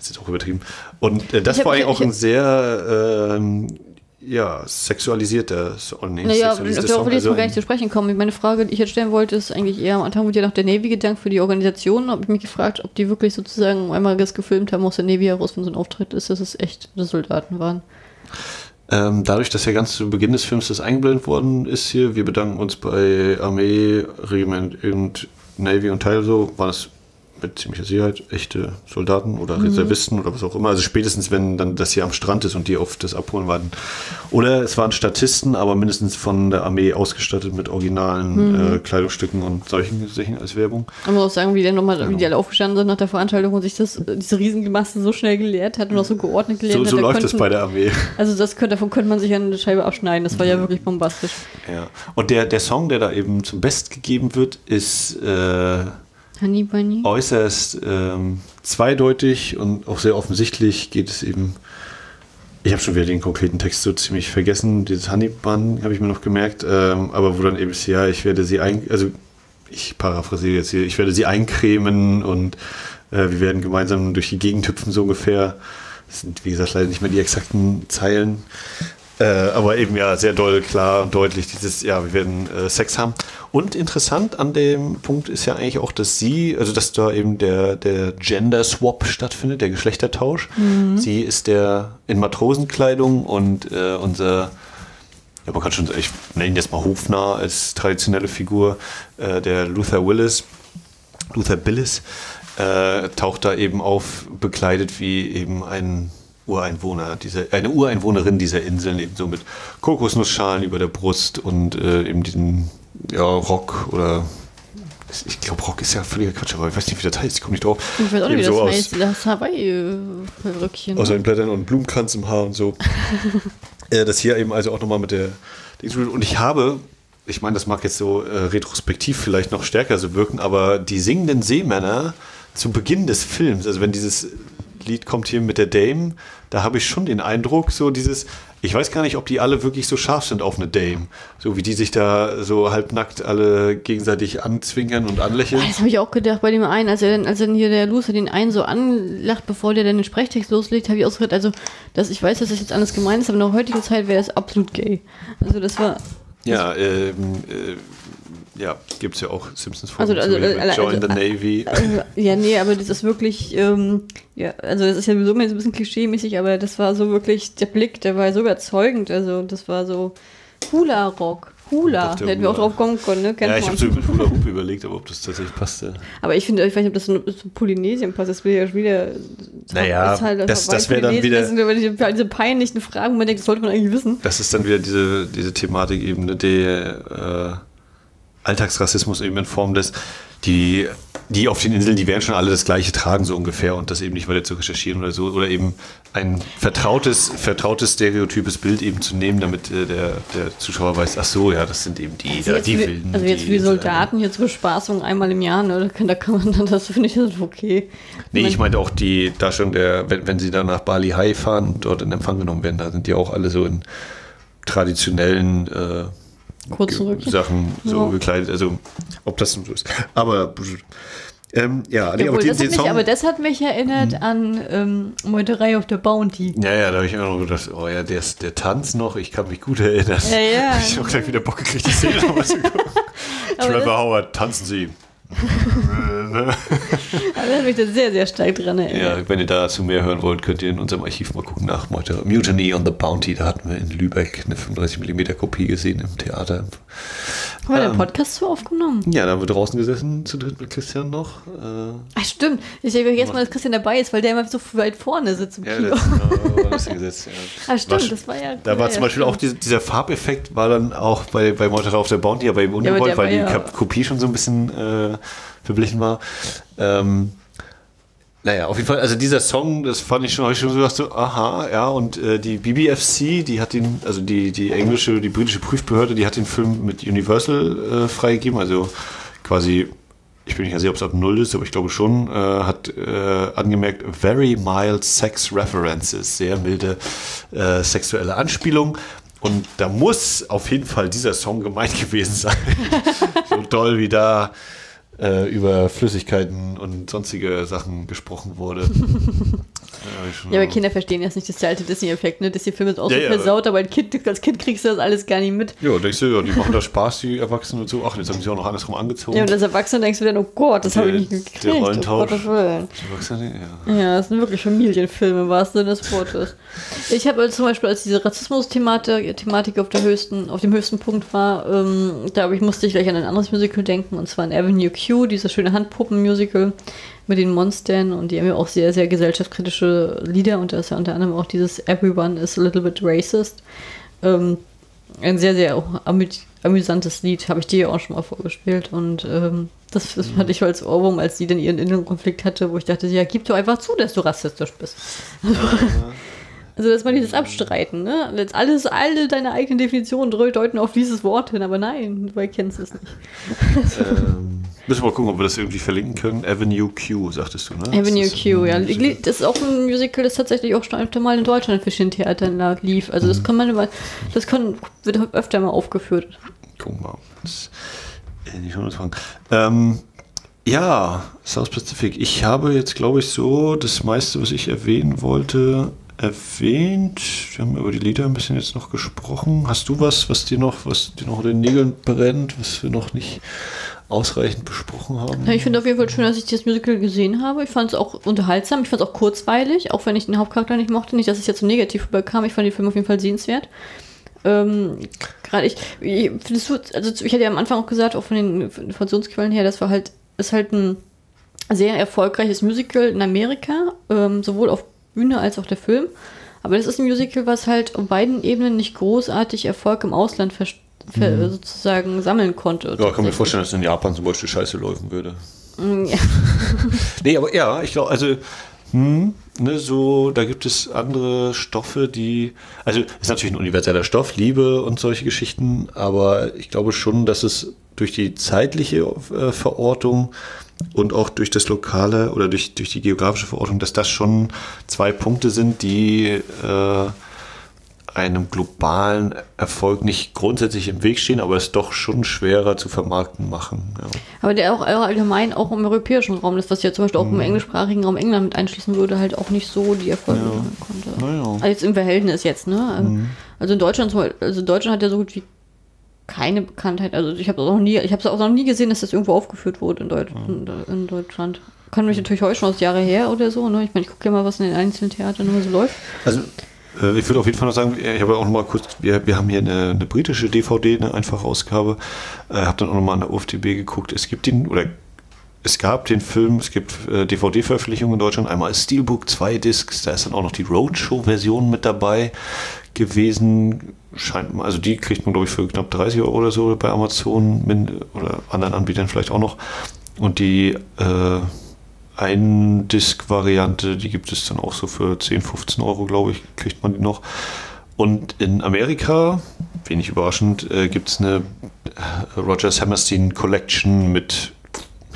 Das ist auch übertrieben. Und äh, das hab, war eigentlich auch ein sehr ähm, ja, sexualisierter Song. Nee, naja, darauf will ich jetzt also gar nicht zu sprechen kommen. Meine Frage, die ich jetzt stellen wollte, ist eigentlich eher am Anfang wurde ja nach der Navy gedankt für die Organisation. Habe ich mich gefragt, ob die wirklich sozusagen einmal das gefilmt haben aus der Navy heraus, wenn so ein Auftritt ist, dass es echt Soldaten waren. Ähm, dadurch, dass ja ganz zu Beginn des Films das eingeblendet worden ist hier, wir bedanken uns bei Armee, Regiment und Navy und Teil so, war das mit ziemlicher Sicherheit echte Soldaten oder mhm. Reservisten oder was auch immer. Also spätestens, wenn dann das hier am Strand ist und die auf das Abholen warten. Oder es waren Statisten, aber mindestens von der Armee ausgestattet mit originalen mhm. äh, Kleidungsstücken und solchen Sachen als Werbung. Man muss auch sagen, wie, nochmal, genau. wie die alle aufgestanden sind nach der Veranstaltung und sich das, diese Riesengemasse so schnell geleert hat und auch so geordnet geleert so, hat. So läuft es bei der Armee. Also das könnte, davon könnte man sich eine Scheibe abschneiden. Das war mhm. ja wirklich bombastisch. Ja. Und der, der Song, der da eben zum Best gegeben wird, ist äh, Honey Bunny. äußerst ähm, zweideutig und auch sehr offensichtlich geht es eben. Ich habe schon wieder den konkreten Text so ziemlich vergessen. Dieses Honey Bun habe ich mir noch gemerkt, ähm, aber wo dann eben ist, ja, ich werde sie ein, also ich paraphrasiere jetzt hier, ich werde sie eincremen und äh, wir werden gemeinsam durch die Gegend hüpfen, so ungefähr. Das sind, wie gesagt, leider nicht mehr die exakten Zeilen. Äh, aber eben ja sehr doll, klar und deutlich dieses, ja, wir werden äh, Sex haben. Und interessant an dem Punkt ist ja eigentlich auch, dass sie, also dass da eben der, der Gender Swap stattfindet, der Geschlechtertausch. Mhm. Sie ist der in Matrosenkleidung und äh, unser, ja, man kann schon, ich nenne ihn jetzt mal Hofnarr als traditionelle Figur, äh, der Luther Willis, Luther Billis, äh, taucht da eben auf, bekleidet wie eben ein Ureinwohner, diese, eine Ureinwohnerin dieser Inseln, eben so mit Kokosnussschalen über der Brust und äh, eben diesen ja, Rock oder ich glaube, Rock ist ja völliger Quatsch, aber ich weiß nicht, wie das heißt. Ich komme nicht drauf. Ich weiß auch nicht, wie das so heißt. Das Hawaii-Röckchen. Aus seinen Blättern und Blumenkranz im Haar und so. äh, das hier eben also auch nochmal mit der. Und ich habe, ich meine, das mag jetzt so äh, retrospektiv vielleicht noch stärker so wirken, aber die singenden Seemänner zu Beginn des Films, also wenn dieses Lied kommt hier mit der Dame, da habe ich schon den Eindruck, so dieses, ich weiß gar nicht, ob die alle wirklich so scharf sind auf eine Dame. So wie die sich da so halbnackt alle gegenseitig anzwinkern und anlächeln. Das habe ich auch gedacht bei dem einen, als er dann, als dann hier der Loser den einen so anlacht, bevor der dann den Sprechtext loslegt, habe ich auch gesagt, also, dass ich weiß, dass das jetzt alles gemeint ist, aber in der heutigen Zeit wäre das absolut gay. Also das war. Ja, ähm, äh, ja, gibt es ja auch Simpsons Folgen also, also, also, Join the Navy. Also, ja, nee, aber das ist wirklich, ähm, ja, also das ist ja sowieso ein bisschen klischee-mäßig, aber das war so wirklich, der Blick, der war so überzeugend, also das war so Hula-Rock. Hula, da hätten wir auch drauf kommen können, ne? Kennt ja, ich habe so über Hula Hoop überlegt, aber ob das tatsächlich passte. Aber ich finde, ich weiß nicht, ob das so, zu Polynesien passt, das will ja schon wieder. Naja, das, halt, das, das wäre dann wieder. Das sind diese, diese peinlichen Fragen, wo man denkt, das sollte man eigentlich wissen. Das ist dann wieder diese, diese Thematik-Ebene, die, äh, Alltagsrassismus eben in Form des, die, die auf den Inseln, die werden schon alle das Gleiche tragen, so ungefähr, und das eben nicht weiter zu recherchieren oder so, oder eben ein vertrautes, vertrautes stereotypes Bild eben zu nehmen, damit äh, der, der Zuschauer weiß, ach so, ja, das sind eben die, also die wie, Wilden. Also jetzt die, wie Soldaten hier zur Bespaßung einmal im Jahr, ne, da kann, man dann, das finde ich das okay. Nee, ich meinte auch die Darstellung der, wenn, wenn sie dann nach Bali High fahren und dort in Empfang genommen werden, da sind die auch alle so in traditionellen äh, Kurzen Sachen so ja. gekleidet. Also, ob das so ist. Aber. Ähm, ja, nee, Jawohl, aber, den, den mich, aber, das hat mich erinnert hm. an ähm, Meuterei auf der Bounty. Ja, ja, da habe ich auch noch gedacht, oh ja, der, der Tanz noch, ich kann mich gut erinnern. Ja, ja. ich habe gleich wieder Bock gekriegt, die Szene nochmal zu gucken. Trevor Howard, tanzen Sie. Ne? Da erinnert mich da sehr, sehr stark dran erinnert. Ja, wenn ihr dazu mehr hören wollt, könnt ihr in unserem Archiv mal gucken nach Mutiny on the Bounty. Da hatten wir in Lübeck eine 35mm Kopie gesehen im Theater. Haben wir den Podcast zu aufgenommen? Ja, da haben wir draußen gesessen, zu dritt mit Christian noch. Äh, Ach, stimmt. Ich habe vergessen mal, dass Christian dabei ist, weil der immer so weit vorne sitzt im ja, Kino. das, äh, gesetzt, ja. Ah, stimmt, War das war ja. Da war ja, zum Beispiel stimmt. auch dieser, dieser Farbeffekt, war dann auch bei, bei Mordor auf der Bounty, aber eben ungewollt, der weil die ja- Kopie schon so ein bisschen äh, verblichen war. Ähm, naja, auf jeden Fall, also dieser Song, das fand ich schon, hab ich schon so gedacht, so, aha, ja, und äh, die BBFC, die hat den, also die, die englische, die britische Prüfbehörde, die hat den Film mit Universal äh, freigegeben, also quasi, ich bin nicht sicher, ob es ab Null ist, aber ich glaube schon, äh, hat äh, angemerkt, very mild sex references, sehr milde äh, sexuelle Anspielung. Und da muss auf jeden Fall dieser Song gemeint gewesen sein. so toll, wie da äh, über Flüssigkeiten und sonstige Sachen gesprochen wurde. Ja, aber Kinder verstehen jetzt nicht, das ist der alte Disney-Effekt, ne? Disney-Filme sind auch Ja, so ja, versaut, aber ein kind, als Kind kriegst du das alles gar nicht mit. Ja, denkst du, ja, die machen da Spaß, die Erwachsenen und so. Ach, jetzt haben sie auch noch andersrum angezogen. Ja, und als Erwachsener denkst du dann, oh Gott, das habe ich nicht gekriegt. der Oh Rollentausch. Die Erwachsenen, ja. Ja, das sind wirklich Familienfilme, im wahrsten Sinne des Wortes. Ich habe also zum Beispiel, als diese Rassismus-Thematik Thematik auf, der höchsten, auf dem höchsten Punkt war, ähm, da ich, musste ich gleich an ein anderes Musical denken, und zwar an Avenue Q, dieses schöne Handpuppen-Musical mit den Monstern, und die haben ja auch sehr, sehr gesellschaftskritische Lieder, und da ist ja unter anderem auch dieses Everyone is a little bit racist. Ähm, ein sehr, sehr amü amüsantes Lied, habe ich dir ja auch schon mal vorgespielt. Und ähm, das, das fand ich als Ohrwurm, als sie dann ihren inneren Konflikt hatte, wo ich dachte, ja, gib doch einfach zu, dass du rassistisch bist. Also, dass man dieses Abstreiten, ne? Jetzt alles, alle deine eigenen Definitionen deuten auf dieses Wort hin, aber nein, du erkennst es nicht. ähm, müssen wir mal gucken, ob wir das irgendwie verlinken können. Avenue Q, sagtest du, ne? Avenue Das Q, ja. Musical. Das ist auch ein Musical, das tatsächlich auch schon öfter mal in Deutschland in verschiedenen Theatern lief. Also, das kann man immer, das kann, wird öfter mal aufgeführt. Gucken wir mal. Das, äh, nicht fragen. Ähm, ja, South Pacific. Ich habe jetzt, glaube ich, so das meiste, was ich erwähnen wollte, erwähnt. Wir haben über die Lieder ein bisschen jetzt noch gesprochen. Hast du was, was dir noch, was dir noch den Nägeln brennt, was wir noch nicht ausreichend besprochen haben? Ja, ich finde auf jeden Fall schön, dass ich das Musical gesehen habe. Ich fand es auch unterhaltsam, ich fand es auch kurzweilig, auch wenn ich den Hauptcharakter nicht mochte. Nicht, dass es jetzt so negativ rüberkam. Ich fand den Film auf jeden Fall sehenswert. Ähm, Gerade ich, ich du, also ich hatte ja am Anfang auch gesagt, auch von den Informationsquellen her, das war halt, ist halt ein sehr erfolgreiches Musical in Amerika, ähm, sowohl auf Bühne als auch der Film. Aber das ist ein Musical, was halt auf beiden Ebenen nicht großartig Erfolg im Ausland ver sozusagen sammeln konnte. Ja, kann mir vorstellen, dass in Japan zum Beispiel scheiße laufen würde. Mm, Ja. Nee, aber ja, ich glaube, also, hm, ne, so, da gibt es andere Stoffe, die, also, ist natürlich ein universeller Stoff, Liebe und solche Geschichten, aber ich glaube schon, dass es durch die zeitliche äh, Verortung und auch durch das lokale oder durch, durch die geografische Verortung, dass das schon zwei Punkte sind, die äh, einem globalen Erfolg nicht grundsätzlich im Weg stehen, aber es doch schon schwerer zu vermarkten machen. Ja. Aber der auch allgemein auch im europäischen Raum, das was ja zum Beispiel auch Mhm. im englischsprachigen Raum England mit einschließen würde, halt auch nicht so die Erfolge sammeln konnte. Naja. Also jetzt im Verhältnis jetzt, ne? Mhm. Also in Deutschland, also Deutschland hat ja so gut wie keine Bekanntheit. Also ich habe auch noch nie, ich habe es auch noch nie gesehen, dass das irgendwo aufgeführt wurde in, Deut Mhm. in, in Deutschland. Kann mich natürlich heute schon aus Jahre her oder so, ne? Ich meine, ich gucke ja mal, was in den einzelnen Theatern immer so läuft. Also äh, ich würde auf jeden Fall noch sagen, ich habe auch noch mal kurz, wir, wir haben hier eine, eine britische DVD, eine einfache Ausgabe, äh, habe dann auch noch mal an der UFDB geguckt. Es gibt den, oder es gab den Film, es gibt äh, DVD-Veröffentlichungen in Deutschland, einmal Steelbook, zwei Discs, da ist dann auch noch die Roadshow-Version mit dabei gewesen. Scheint, also die kriegt man, glaube ich, für knapp 30 Euro oder so bei Amazon oder anderen Anbietern vielleicht auch noch. Und die äh, Ein-Disc-Variante, die gibt es dann auch so für 10, 15 Euro, glaube ich, kriegt man die noch. Und in Amerika, wenig überraschend, äh, gibt es eine äh, Rogers Hammerstein Collection mit,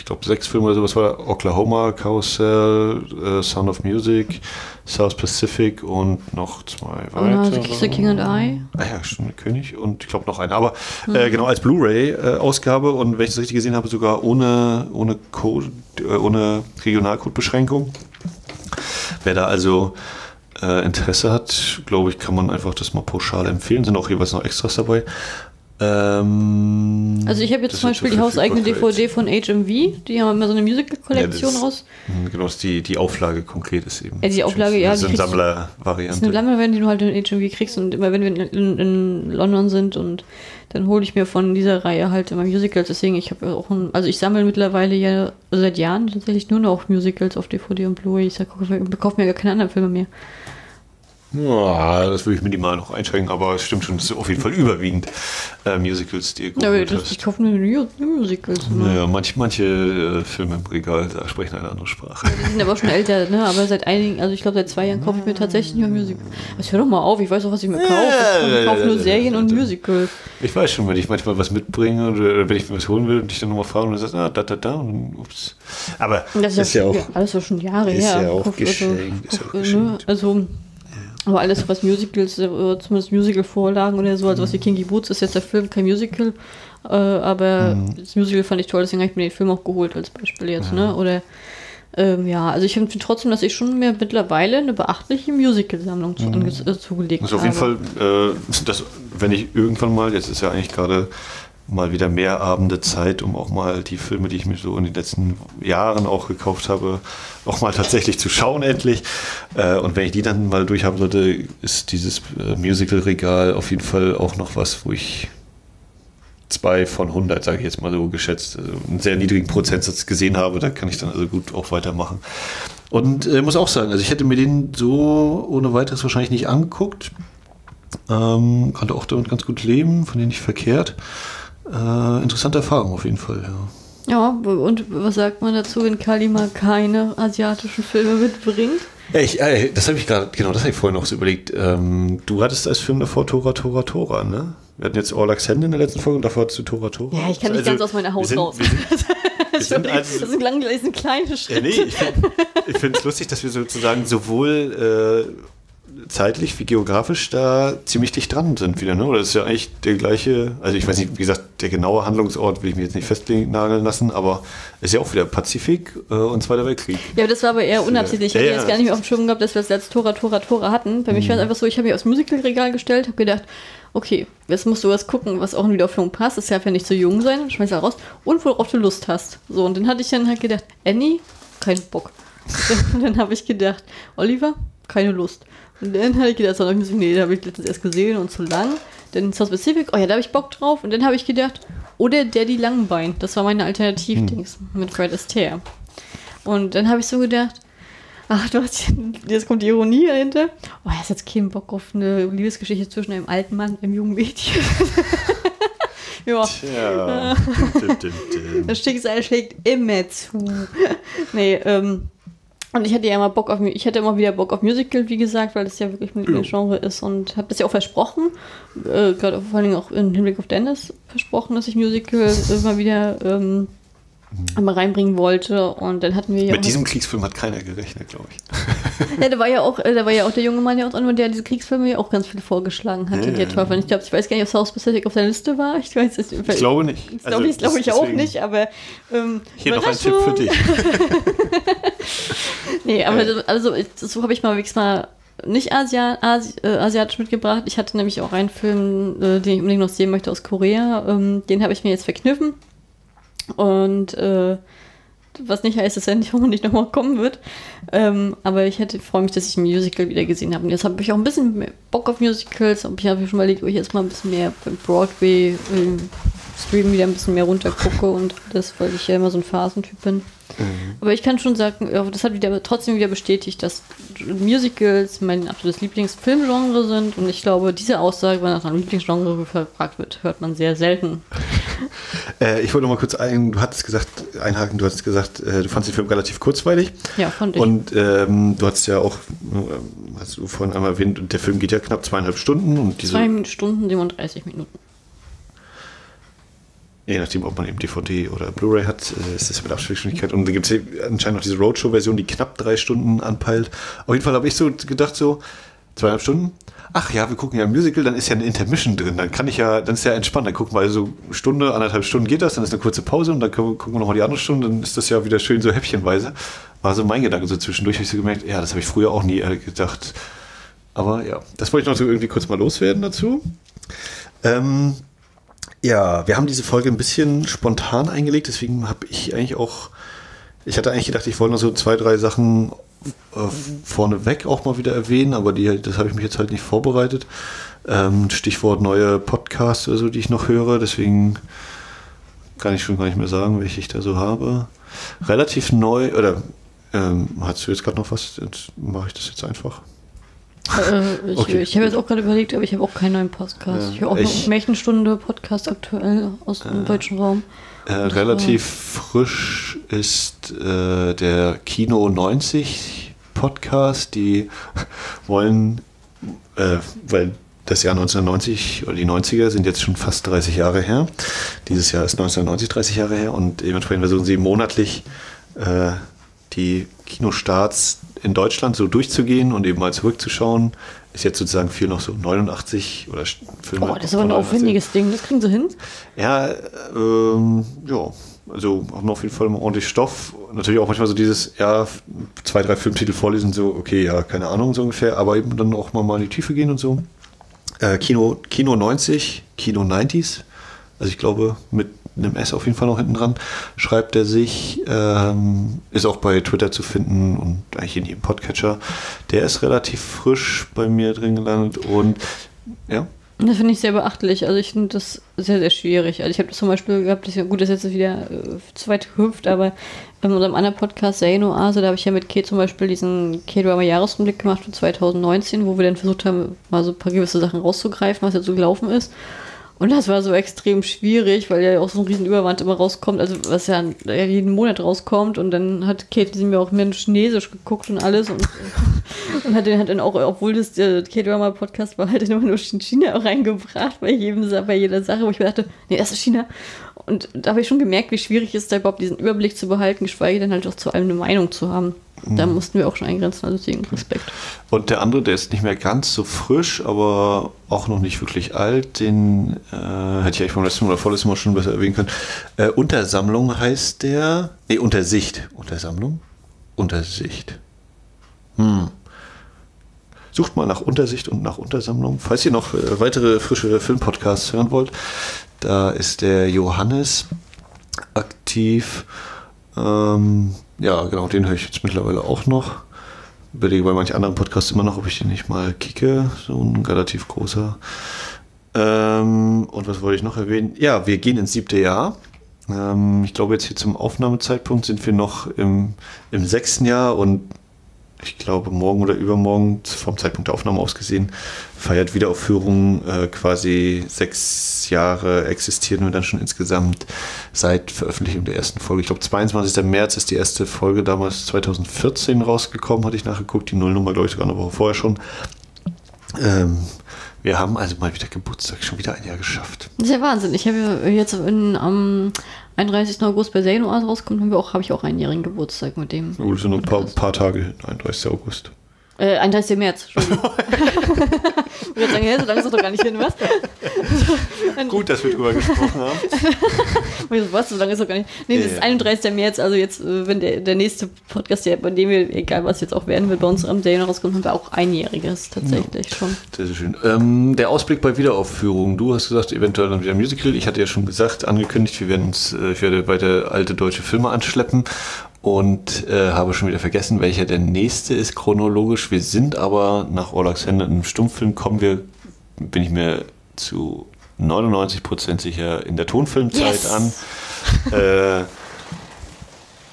ich glaube, sechs Filme oder sowas war. Oklahoma, Carousel, äh, Sound of Music, South Pacific und noch zwei weitere. The The King and I. Ah ja, der König und ich glaube noch eine. Aber äh, genau als Blu-ray-Ausgabe und wenn ich das richtig gesehen habe, sogar ohne, ohne Code, äh, ohne Regionalcode-Beschränkung. Wer da also äh, Interesse hat, glaube ich, kann man einfach das mal pauschal empfehlen. Sind auch jeweils noch Extras dabei. Ähm, Also ich habe jetzt zum Beispiel die hauseigene. DVD von HMV, die haben immer so eine Musical-Kollektion Ja, raus. Mhm, Genau, ist die, die Auflage konkret ist eben. Ja, die Auflage, ja, Das ist eine du- Das ist eine Sammlervariante. Die du halt in HMV kriegst und immer wenn wir in, in, London sind und dann hole ich mir von dieser Reihe halt immer Musicals. Deswegen, ich habe auch ein, also ich sammle mittlerweile ja seit Jahren tatsächlich nur noch Musicals auf DVD und Blu-ray. Ich ich kaufe mir gar keine anderen Filme mehr. Ja, das würde ich minimal noch einschränken, aber es stimmt schon, es ist auf jeden Fall überwiegend äh, Musicals, die ihr Ja, aber das, hast. ich kaufe nur Mu- Musicals. Ne? Naja, manch, manche äh, Filme im Regal, da sprechen eine andere Sprache. Die sind aber schon älter, ne? Aber seit einigen, also ich glaube seit zwei Jahren kaufe ich mir tatsächlich nur Musicals. Also hör doch mal auf, ich weiß auch, was ich mir kaufe. Ich kaufe nur Serien und Musicals. Ich weiß schon, wenn ich manchmal was mitbringe oder wenn ich mir was holen will und dich dann nochmal frage und dann sagst, ah, da, da, da, und ups. Aber Das ist, ja, alles so schon Jahre ist her. ja auch Guck, geschenkt, ist ja auch geschenkt. Ne? Also, aber alles, was Musicals, äh, zumindest Musical-Vorlagen oder so, also was wie Kinky Boots ist jetzt der Film kein Musical, äh, aber Mhm. das Musical fand ich toll, deswegen habe ich mir den Film auch geholt als Beispiel jetzt, ne? Oder ähm, ja, also ich finde trotzdem, dass ich schon mir mittlerweile eine beachtliche Musical-Sammlung zu, ange- äh, zugelegt ist Mhm. auf jeden habe. Fall, äh, das, wenn ich irgendwann mal, jetzt ist ja eigentlich gerade mal wieder mehr Abende Zeit, um auch mal die Filme, die ich mir so in den letzten Jahren auch gekauft habe, auch mal tatsächlich zu schauen endlich. Äh, und wenn ich die dann mal durchhaben sollte, ist dieses äh, Musical-Regal auf jeden Fall auch noch was, wo ich zwei von 100, sage ich jetzt mal so geschätzt, also einen sehr niedrigen Prozentsatz gesehen habe. Da kann ich dann also gut auch weitermachen. Und äh, muss auch sagen, also ich hätte mir den so ohne weiteres wahrscheinlich nicht angeguckt. Ähm, konnte auch damit ganz gut leben, von denen nicht verkehrt. Äh, interessante Erfahrung auf jeden Fall, ja. Ja, und was sagt man dazu, wenn Kalima keine asiatischen Filme mitbringt? Ja, ich, äh, das habe ich gerade, genau, das habe ich vorhin noch so überlegt. Ähm, du hattest als Film davor Tora, Tora, Tora, ne? Wir hatten jetzt Orlax Hände in der letzten Folge und davor hattest du Tora, Tora. Ja, ich kann nicht Also, ganz aus meiner Haut sind, raus. Wir sind, wir sind das also, sind, lang, das sind kleine Ja, Schritte. nee, ich finde ich finde es lustig, dass wir sozusagen sowohl äh, zeitlich wie geografisch da ziemlich dicht dran sind wieder, ne? Oder das ist ja eigentlich der gleiche, also ich weiß nicht, wie gesagt, der genaue Handlungsort will ich mir jetzt nicht festnageln lassen, aber ist ja auch wieder Pazifik äh, und Zweiter Weltkrieg. Ja, aber das war aber eher unabsichtlich. Ich Ja, hatte ja. jetzt gar nicht mehr auf dem Schirm gehabt, dass wir das als Tora, Tora, Tora hatten. Bei Mhm. mich war es einfach so, ich habe mich aufs Musicalregal gestellt, habe gedacht, okay, jetzt musst du was gucken, was auch in Wiederaufführung passt. Das darf ja nicht so jung sein, schmeiß da raus. Und worauf du Lust hast. So, und dann hatte ich dann halt gedacht, Annie, kein Bock. Dann habe ich gedacht, Oliver, keine Lust. Und dann habe ich gedacht, so, nee, da habe ich letztens erst gesehen und zu lang. Dann South Pacific, oh ja, da habe ich Bock drauf. Und dann habe ich gedacht, oder Daddy Langbein. Das war meine Alternativdings mit Fred Astaire. Und dann habe ich so gedacht, ach, du hast, jetzt kommt die Ironie dahinter. Oh, er hat jetzt keinen Bock auf eine Liebesgeschichte zwischen einem alten Mann und einem jungen Mädchen. ja, Tja. Das Schicksal schlägt immer zu. nee, ähm, und ich hatte ja immer Bock auf, ich hatte immer wieder Bock auf Musical, wie gesagt, weil das ja wirklich mein Genre ist und habe das ja auch versprochen, äh, gerade vor allen Dingen auch im Hinblick auf Dennis versprochen, dass ich Musical immer wieder ähm, mal reinbringen wollte und dann hatten wir ja Mit diesem Kriegsfilm hat keiner gerechnet, glaube ich. Ja, da war ja auch, äh, da war ja auch der junge Mann, der uns der diese Kriegsfilme ja auch ganz viel vorgeschlagen hatte, Ja, der ja. Teufel. Ich glaube, ich weiß gar nicht, ob South Pacific auf der Liste war. Ich weiß es Ich glaube nicht. Ich glaube ich, glaube ich auch nicht, aber ähm, Hier noch ein Tipp für dich. Nee, aber Ja. das- also ich- so habe ich mal wenigstens mal nicht Asia, Asi, äh, asiatisch mitgebracht. Ich hatte nämlich auch einen Film, äh, den ich unbedingt noch sehen möchte aus Korea. Ähm, den habe ich mir jetzt verkniffen. Und äh, was nicht heißt, dass er nicht, nicht nochmal kommen wird. Ähm, aber ich freue mich, dass ich ein Musical wieder gesehen habe. Und jetzt habe ich auch ein bisschen Bock auf Musicals. Und ich habe mir schon überlegt, ob ich jetzt mal ein bisschen mehr beim Broadway äh, wieder ein bisschen mehr runtergucke und das, weil ich ja immer so ein Phasentyp bin. Aber ich kann schon sagen, ja, das hat wieder trotzdem wieder bestätigt, dass Musicals mein absolutes Lieblingsfilmgenre sind. Und ich glaube, diese Aussage, wenn nach einem Lieblingsgenre gefragt wird, hört man sehr selten. Äh, ich wollte noch mal kurz ein, du hattest gesagt, einhaken, du hattest gesagt, äh, du fandest den Film relativ kurzweilig. Ja, fand ich. Und ähm, du hast ja auch, ähm, hast du vorhin einmal erwähnt, der Film geht ja knapp zweieinhalb Stunden und diese, Zwei Stunden, 37 Minuten. Je nachdem, ob man eben DVD oder Blu-ray hat, äh, ist das mit Abspielgeschwindigkeit. Und da gibt es anscheinend noch diese Roadshow-Version, die knapp drei Stunden anpeilt. Auf jeden Fall habe ich so gedacht, so zweieinhalb Stunden. Ach ja, wir gucken ja ein Musical, dann ist ja eine Intermission drin. Dann kann ich ja, dann ist ja entspannt. Dann gucken wir also Stunde, anderthalb Stunden geht das, dann ist eine kurze Pause und dann gucken wir nochmal die andere Stunde, dann ist das ja wieder schön so häppchenweise. War so mein Gedanke so zwischendurch, habe ich so gemerkt, ja, das habe ich früher auch nie äh, gedacht. Aber ja, das wollte ich noch so irgendwie kurz mal loswerden dazu. Ähm, Ja, wir haben diese Folge ein bisschen spontan eingelegt, deswegen habe ich eigentlich auch, ich hatte eigentlich gedacht, ich wollte noch so zwei, drei Sachen äh, vorneweg auch mal wieder erwähnen, aber die, das habe ich mich jetzt halt nicht vorbereitet. Ähm, Stichwort neue Podcasts oder so, die ich noch höre, deswegen kann ich schon gar nicht mehr sagen, welche ich da so habe. Relativ neu, oder ähm, hast du jetzt gerade noch was? Jetzt mache ich das jetzt einfach. Äh, ich Okay, ich habe jetzt auch gerade überlegt, aber ich habe auch keinen neuen Podcast. Ja, ich höre auch ich- noch Märchenstunde Podcast aktuell aus dem deutschen Raum. Äh, relativ frisch ist äh, der Kino 90 Podcast. Die wollen, äh, weil das Jahr 1990 oder die 90er sind jetzt schon fast 30 Jahre her. Dieses Jahr ist 1990 30 Jahre her und dementsprechend versuchen sie monatlich äh, die Kinostarts in Deutschland so durchzugehen und eben mal zurückzuschauen. Ist jetzt sozusagen viel noch so 89 oder Filme. Oh, das ist aber ein von 89. aufwendiges Ding. Das kriegen sie hin. Ja, ähm, ja, also haben auf jeden Fall immer ordentlich Stoff. Natürlich auch manchmal so dieses, ja, zwei, drei Filmtitel vorlesen, so, okay, ja, keine Ahnung, so ungefähr, aber eben dann auch mal, mal in die Tiefe gehen und so. Äh, Kino, Kino 90, Kino 90s, also ich glaube mit einem S auf jeden Fall noch hinten dran, schreibt er sich, ähm, ist auch bei Twitter zu finden und eigentlich in jedem Podcatcher. Der ist relativ frisch bei mir drin gelandet und ja. Das finde ich sehr beachtlich. Also ich finde das sehr, sehr schwierig. Also ich habe zum Beispiel gehabt, das gut, das ist jetzt wieder äh, weit gehüpft, aber in unserem anderen Podcast, Serien Oase, da habe ich ja mit Kate zum Beispiel diesen K-Drama-Jahresrückblick gemacht für 2019, wo wir dann versucht haben, mal so ein paar gewisse Sachen rauszugreifen, was jetzt so gelaufen ist. Und das war so extrem schwierig, weil ja auch so ein riesen Überwand immer rauskommt, also was ja jeden Monat rauskommt. Und dann hat Kate sie mir auch mehr in Chinesisch geguckt und alles und, und hat den hat dann auch, obwohl das der K-Drama-Podcast war, halt immer nur China reingebracht bei jedem bei jeder Sache, wo ich mir dachte, nee, das ist China. Und da habe ich schon gemerkt, wie schwierig es ist, da überhaupt diesen Überblick zu behalten, geschweige denn halt auch zu allem eine Meinung zu haben. Da mussten wir auch schon eingrenzen, also deswegen Respekt. Und der andere, der ist nicht mehr ganz so frisch, aber auch noch nicht wirklich alt. Den äh, hätte ich eigentlich beim letzten Mal oder vorletzten Mal schon besser erwähnen können. Äh, Untersammlung heißt der. Nee, Untersicht. Untersammlung? Untersicht. Hm. Sucht mal nach Untersicht und nach Untersammlung. Falls ihr noch äh, weitere frische Filmpodcasts hören wollt, da ist der Johannes aktiv. Ähm, ja, genau, den höre ich jetzt mittlerweile auch noch. Überlege bei manchen anderen Podcasts immer noch, ob ich den nicht mal kicke. So ein relativ großer. Ähm, und was wollte ich noch erwähnen? Ja, wir gehen ins siebte Jahr. Ähm, ich glaube, jetzt hier zum Aufnahmezeitpunkt sind wir noch im, im sechsten Jahr und ich glaube, morgen oder übermorgen, vom Zeitpunkt der Aufnahme aus gesehen, feiert Wiederaufführung äh, quasi sechs Jahre existieren wir dann schon insgesamt seit Veröffentlichung der ersten Folge. Ich glaube, 22. März ist die erste Folge damals 2014 rausgekommen, hatte ich nachgeguckt. Die Nullnummer, glaube ich, sogar eine Woche vorher schon. Ähm, wir haben also mal wieder Geburtstag, schon wieder ein Jahr geschafft. Das ist ja Wahnsinn. Ich habe jetzt in, am 31. August bei Oase rauskommt, habe ich auch einjährigen Geburtstag mit dem. Das sind nur ein paar, paar Tage hin, 31. August. Äh, 31. März, Entschuldigung. ich würde sagen, hä, so lange ist doch gar nicht hin, was? Gut, dass wir drüber gesprochen haben. So, was, so lange ist das gar nicht. Nee, das Ja, ist ja. 31. März, also jetzt, äh, wenn der, der nächste Podcast, der, bei dem wir, egal was jetzt auch werden wird, bei uns am Serien rauskommt, haben wir auch einjähriges tatsächlich schon. Sehr, sehr schön. Ähm, der Ausblick bei Wiederaufführungen. Du hast gesagt, eventuell dann wieder Musical. Ich hatte ja schon gesagt, angekündigt, wir werden uns, äh, ich werde weiter alte deutsche Filme anschleppen und äh, habe schon wieder vergessen, welcher der nächste ist chronologisch. Wir sind aber nach Orlax Hände im Stummfilm kommen wir, bin ich mir zu 99% sicher in der Tonfilmzeit Yes! an. Äh,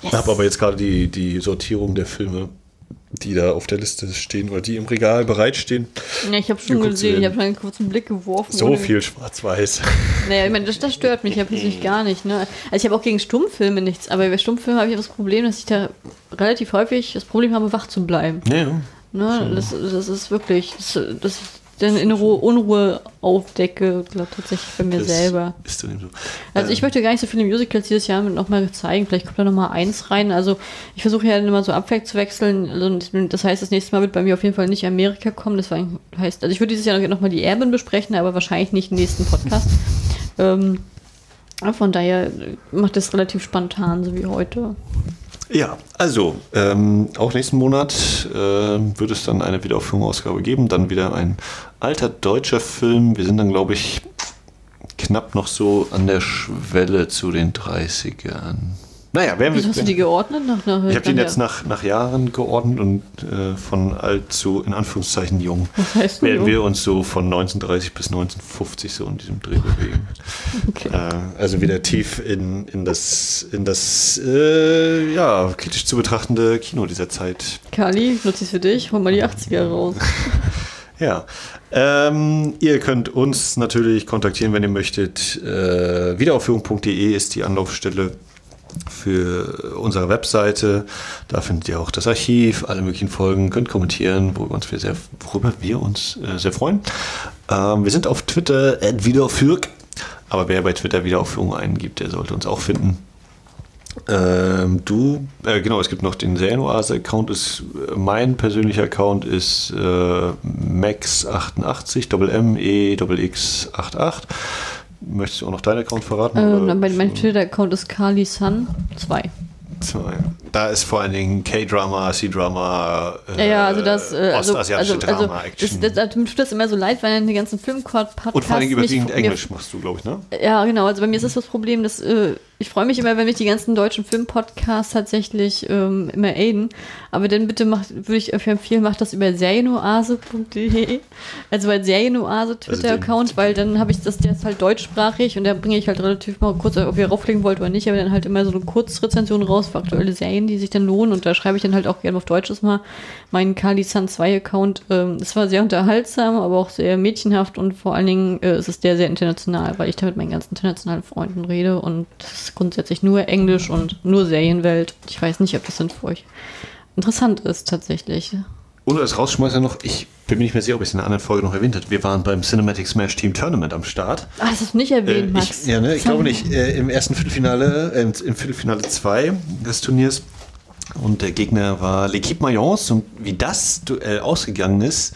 Yes. habe aber jetzt gerade die, die Sortierung der Filme, die da auf der Liste stehen oder die im Regal bereitstehen. Ja, ich habe schon gesehen, ich habe schon einen kurzen Blick geworfen. So viel schwarz-weiß. Naja, ich meine, das, das stört mich ja persönlich gar nicht. Ne? Also ich habe auch gegen Stummfilme nichts, aber bei Stummfilmen habe ich das Problem, dass ich da relativ häufig das Problem habe, wach zu bleiben. Ja, ja. Ne? Das, das ist wirklich, das, das dann in Ruhe, Unruhe aufdecke, glaube tatsächlich bei mir Das selber. Ist dann eben so. Also ich möchte gar nicht so viele Musicals dieses Jahr nochmal zeigen. Vielleicht kommt da nochmal eins rein. Also ich versuche ja immer so abwechseln. Also das heißt, das nächste Mal wird bei mir auf jeden Fall nicht Amerika kommen. Das heißt, also ich würde dieses Jahr nochmal die Erben besprechen, aber wahrscheinlich nicht im nächsten Podcast. ähm, von daher macht das relativ spontan, so wie heute. Ja, also ähm, auch nächsten Monat äh, wird es dann eine Wiederaufführungsausgabe geben. Dann wieder ein alter deutscher Film. Wir sind dann, glaube ich, knapp noch so an der Schwelle zu den 30ern. Naja, werden Wieso hast du die geordnet? Nach, nach, Ich habe den jetzt nach, nach Jahren geordnet und äh, von alt zu, in Anführungszeichen, jung. Was heißt Werden jung? wir uns so von 1930 bis 1950 so in diesem Dreh bewegen. Okay. Äh, also wieder tief in, in das, in das äh, ja, kritisch zu betrachtende Kino dieser Zeit. Kali, nutze ich für dich, hol mal die 80er raus. Ja. Ähm, ihr könnt uns natürlich kontaktieren, wenn ihr möchtet. Äh, wiederaufführung.de ist die Anlaufstelle für unsere Webseite. Da findet ihr auch das Archiv, alle möglichen Folgen, könnt kommentieren, worüber, uns wir sehr, worüber wir uns äh, sehr freuen. Ähm, wir sind auf Twitter at wiederaufführg, aber wer bei Twitter Wiederaufführung eingibt, der sollte uns auch finden. Ähm, du, äh, genau, es gibt noch den Serienoase-Account. Ist, äh, mein persönlicher Account ist äh, Max88, Doppel M, E, Doppel X 88. Möchtest du auch noch deinen Account verraten? Ähm, mein mein Twitter-Account ist Kali Sun 2. Zwei. Da ist vor allen Dingen K-Drama, C-Drama, Ja, ja, also das, äh, also, ostasiatische also, also Drama, das, Action. das, das, mir tut das immer so leid, weil dann die ganzen Filmquad-Podcasts und vor allen Dingen überwiegend Englisch machst du, glaube ich, ne? Ja, genau. Also bei mir ist das das Problem, dass äh, ich freue mich immer, wenn mich die ganzen deutschen Filmpodcasts tatsächlich ähm, immer aiden. Aber dann bitte macht, würde ich euch empfehlen, macht das über serienoase.de. Also bei Serienoase Twitter-Account, weil dann habe ich das, der ist halt deutschsprachig und da bringe ich halt relativ mal kurz, ob ihr raufklicken wollt oder nicht, aber dann halt immer so eine Kurzrezension raus für aktuelle Serien, die sich dann lohnen. Und da schreibe ich dann halt auch gerne auf Deutsch ist mal meinen Kali San 2 Account. Ähm, es war sehr unterhaltsam, aber auch sehr mädchenhaft und vor allen Dingen äh, ist es sehr, sehr international, weil ich da mit meinen ganzen internationalen Freunden rede und das ist grundsätzlich nur Englisch und nur Serienwelt. Ich weiß nicht, ob das dann für euch interessant ist tatsächlich. Ohne das Rausschmeißer noch, ich bin mir nicht mehr sicher, ob ich es in einer anderen Folge noch erwähnt habe. Wir waren beim Cinematic Smash Team Tournament am Start. Ah, das hast du nicht erwähnt, Äh, Max. ich, ja, ne, ich glaube nicht. Äh, Im ersten Viertelfinale, äh, im Viertelfinale 2 des Turniers. Und der Gegner war L'Equipe Mayence. Und wie das Duell ausgegangen ist,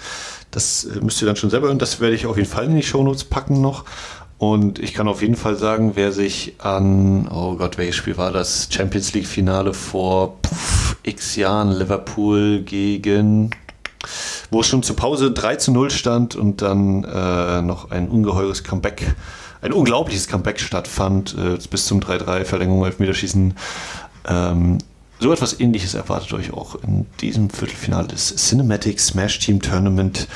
das äh, müsst ihr dann schon selber hören. Das werde ich auf jeden Fall in die Shownotes packen noch. Und ich kann auf jeden Fall sagen, wer sich an, oh Gott, welches Spiel war das? Champions League Finale vor pff, x Jahren, Liverpool gegen wo es schon zur Pause 3 zu 0 stand und dann äh, noch ein ungeheures Comeback, ein unglaubliches Comeback stattfand, äh, bis zum 3-3, Verlängerung, Elfmeterschießen. Ähm, so etwas ähnliches erwartet euch auch in diesem Viertelfinale des Cinematic Smash Team Tournament.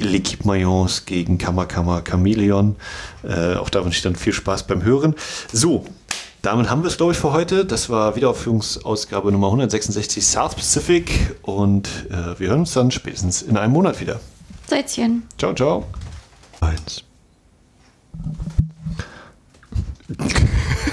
L'Equipe Mayence gegen Kamakama Chameleon. Äh, auch da wünsche ich dann viel Spaß beim Hören. So, damit haben wir es, glaube ich, für heute. Das war Wiederaufführungsausgabe Nummer 166 South Pacific und äh, wir hören uns dann spätestens in einem Monat wieder. Seidchen. Ciao, ciao. Eins.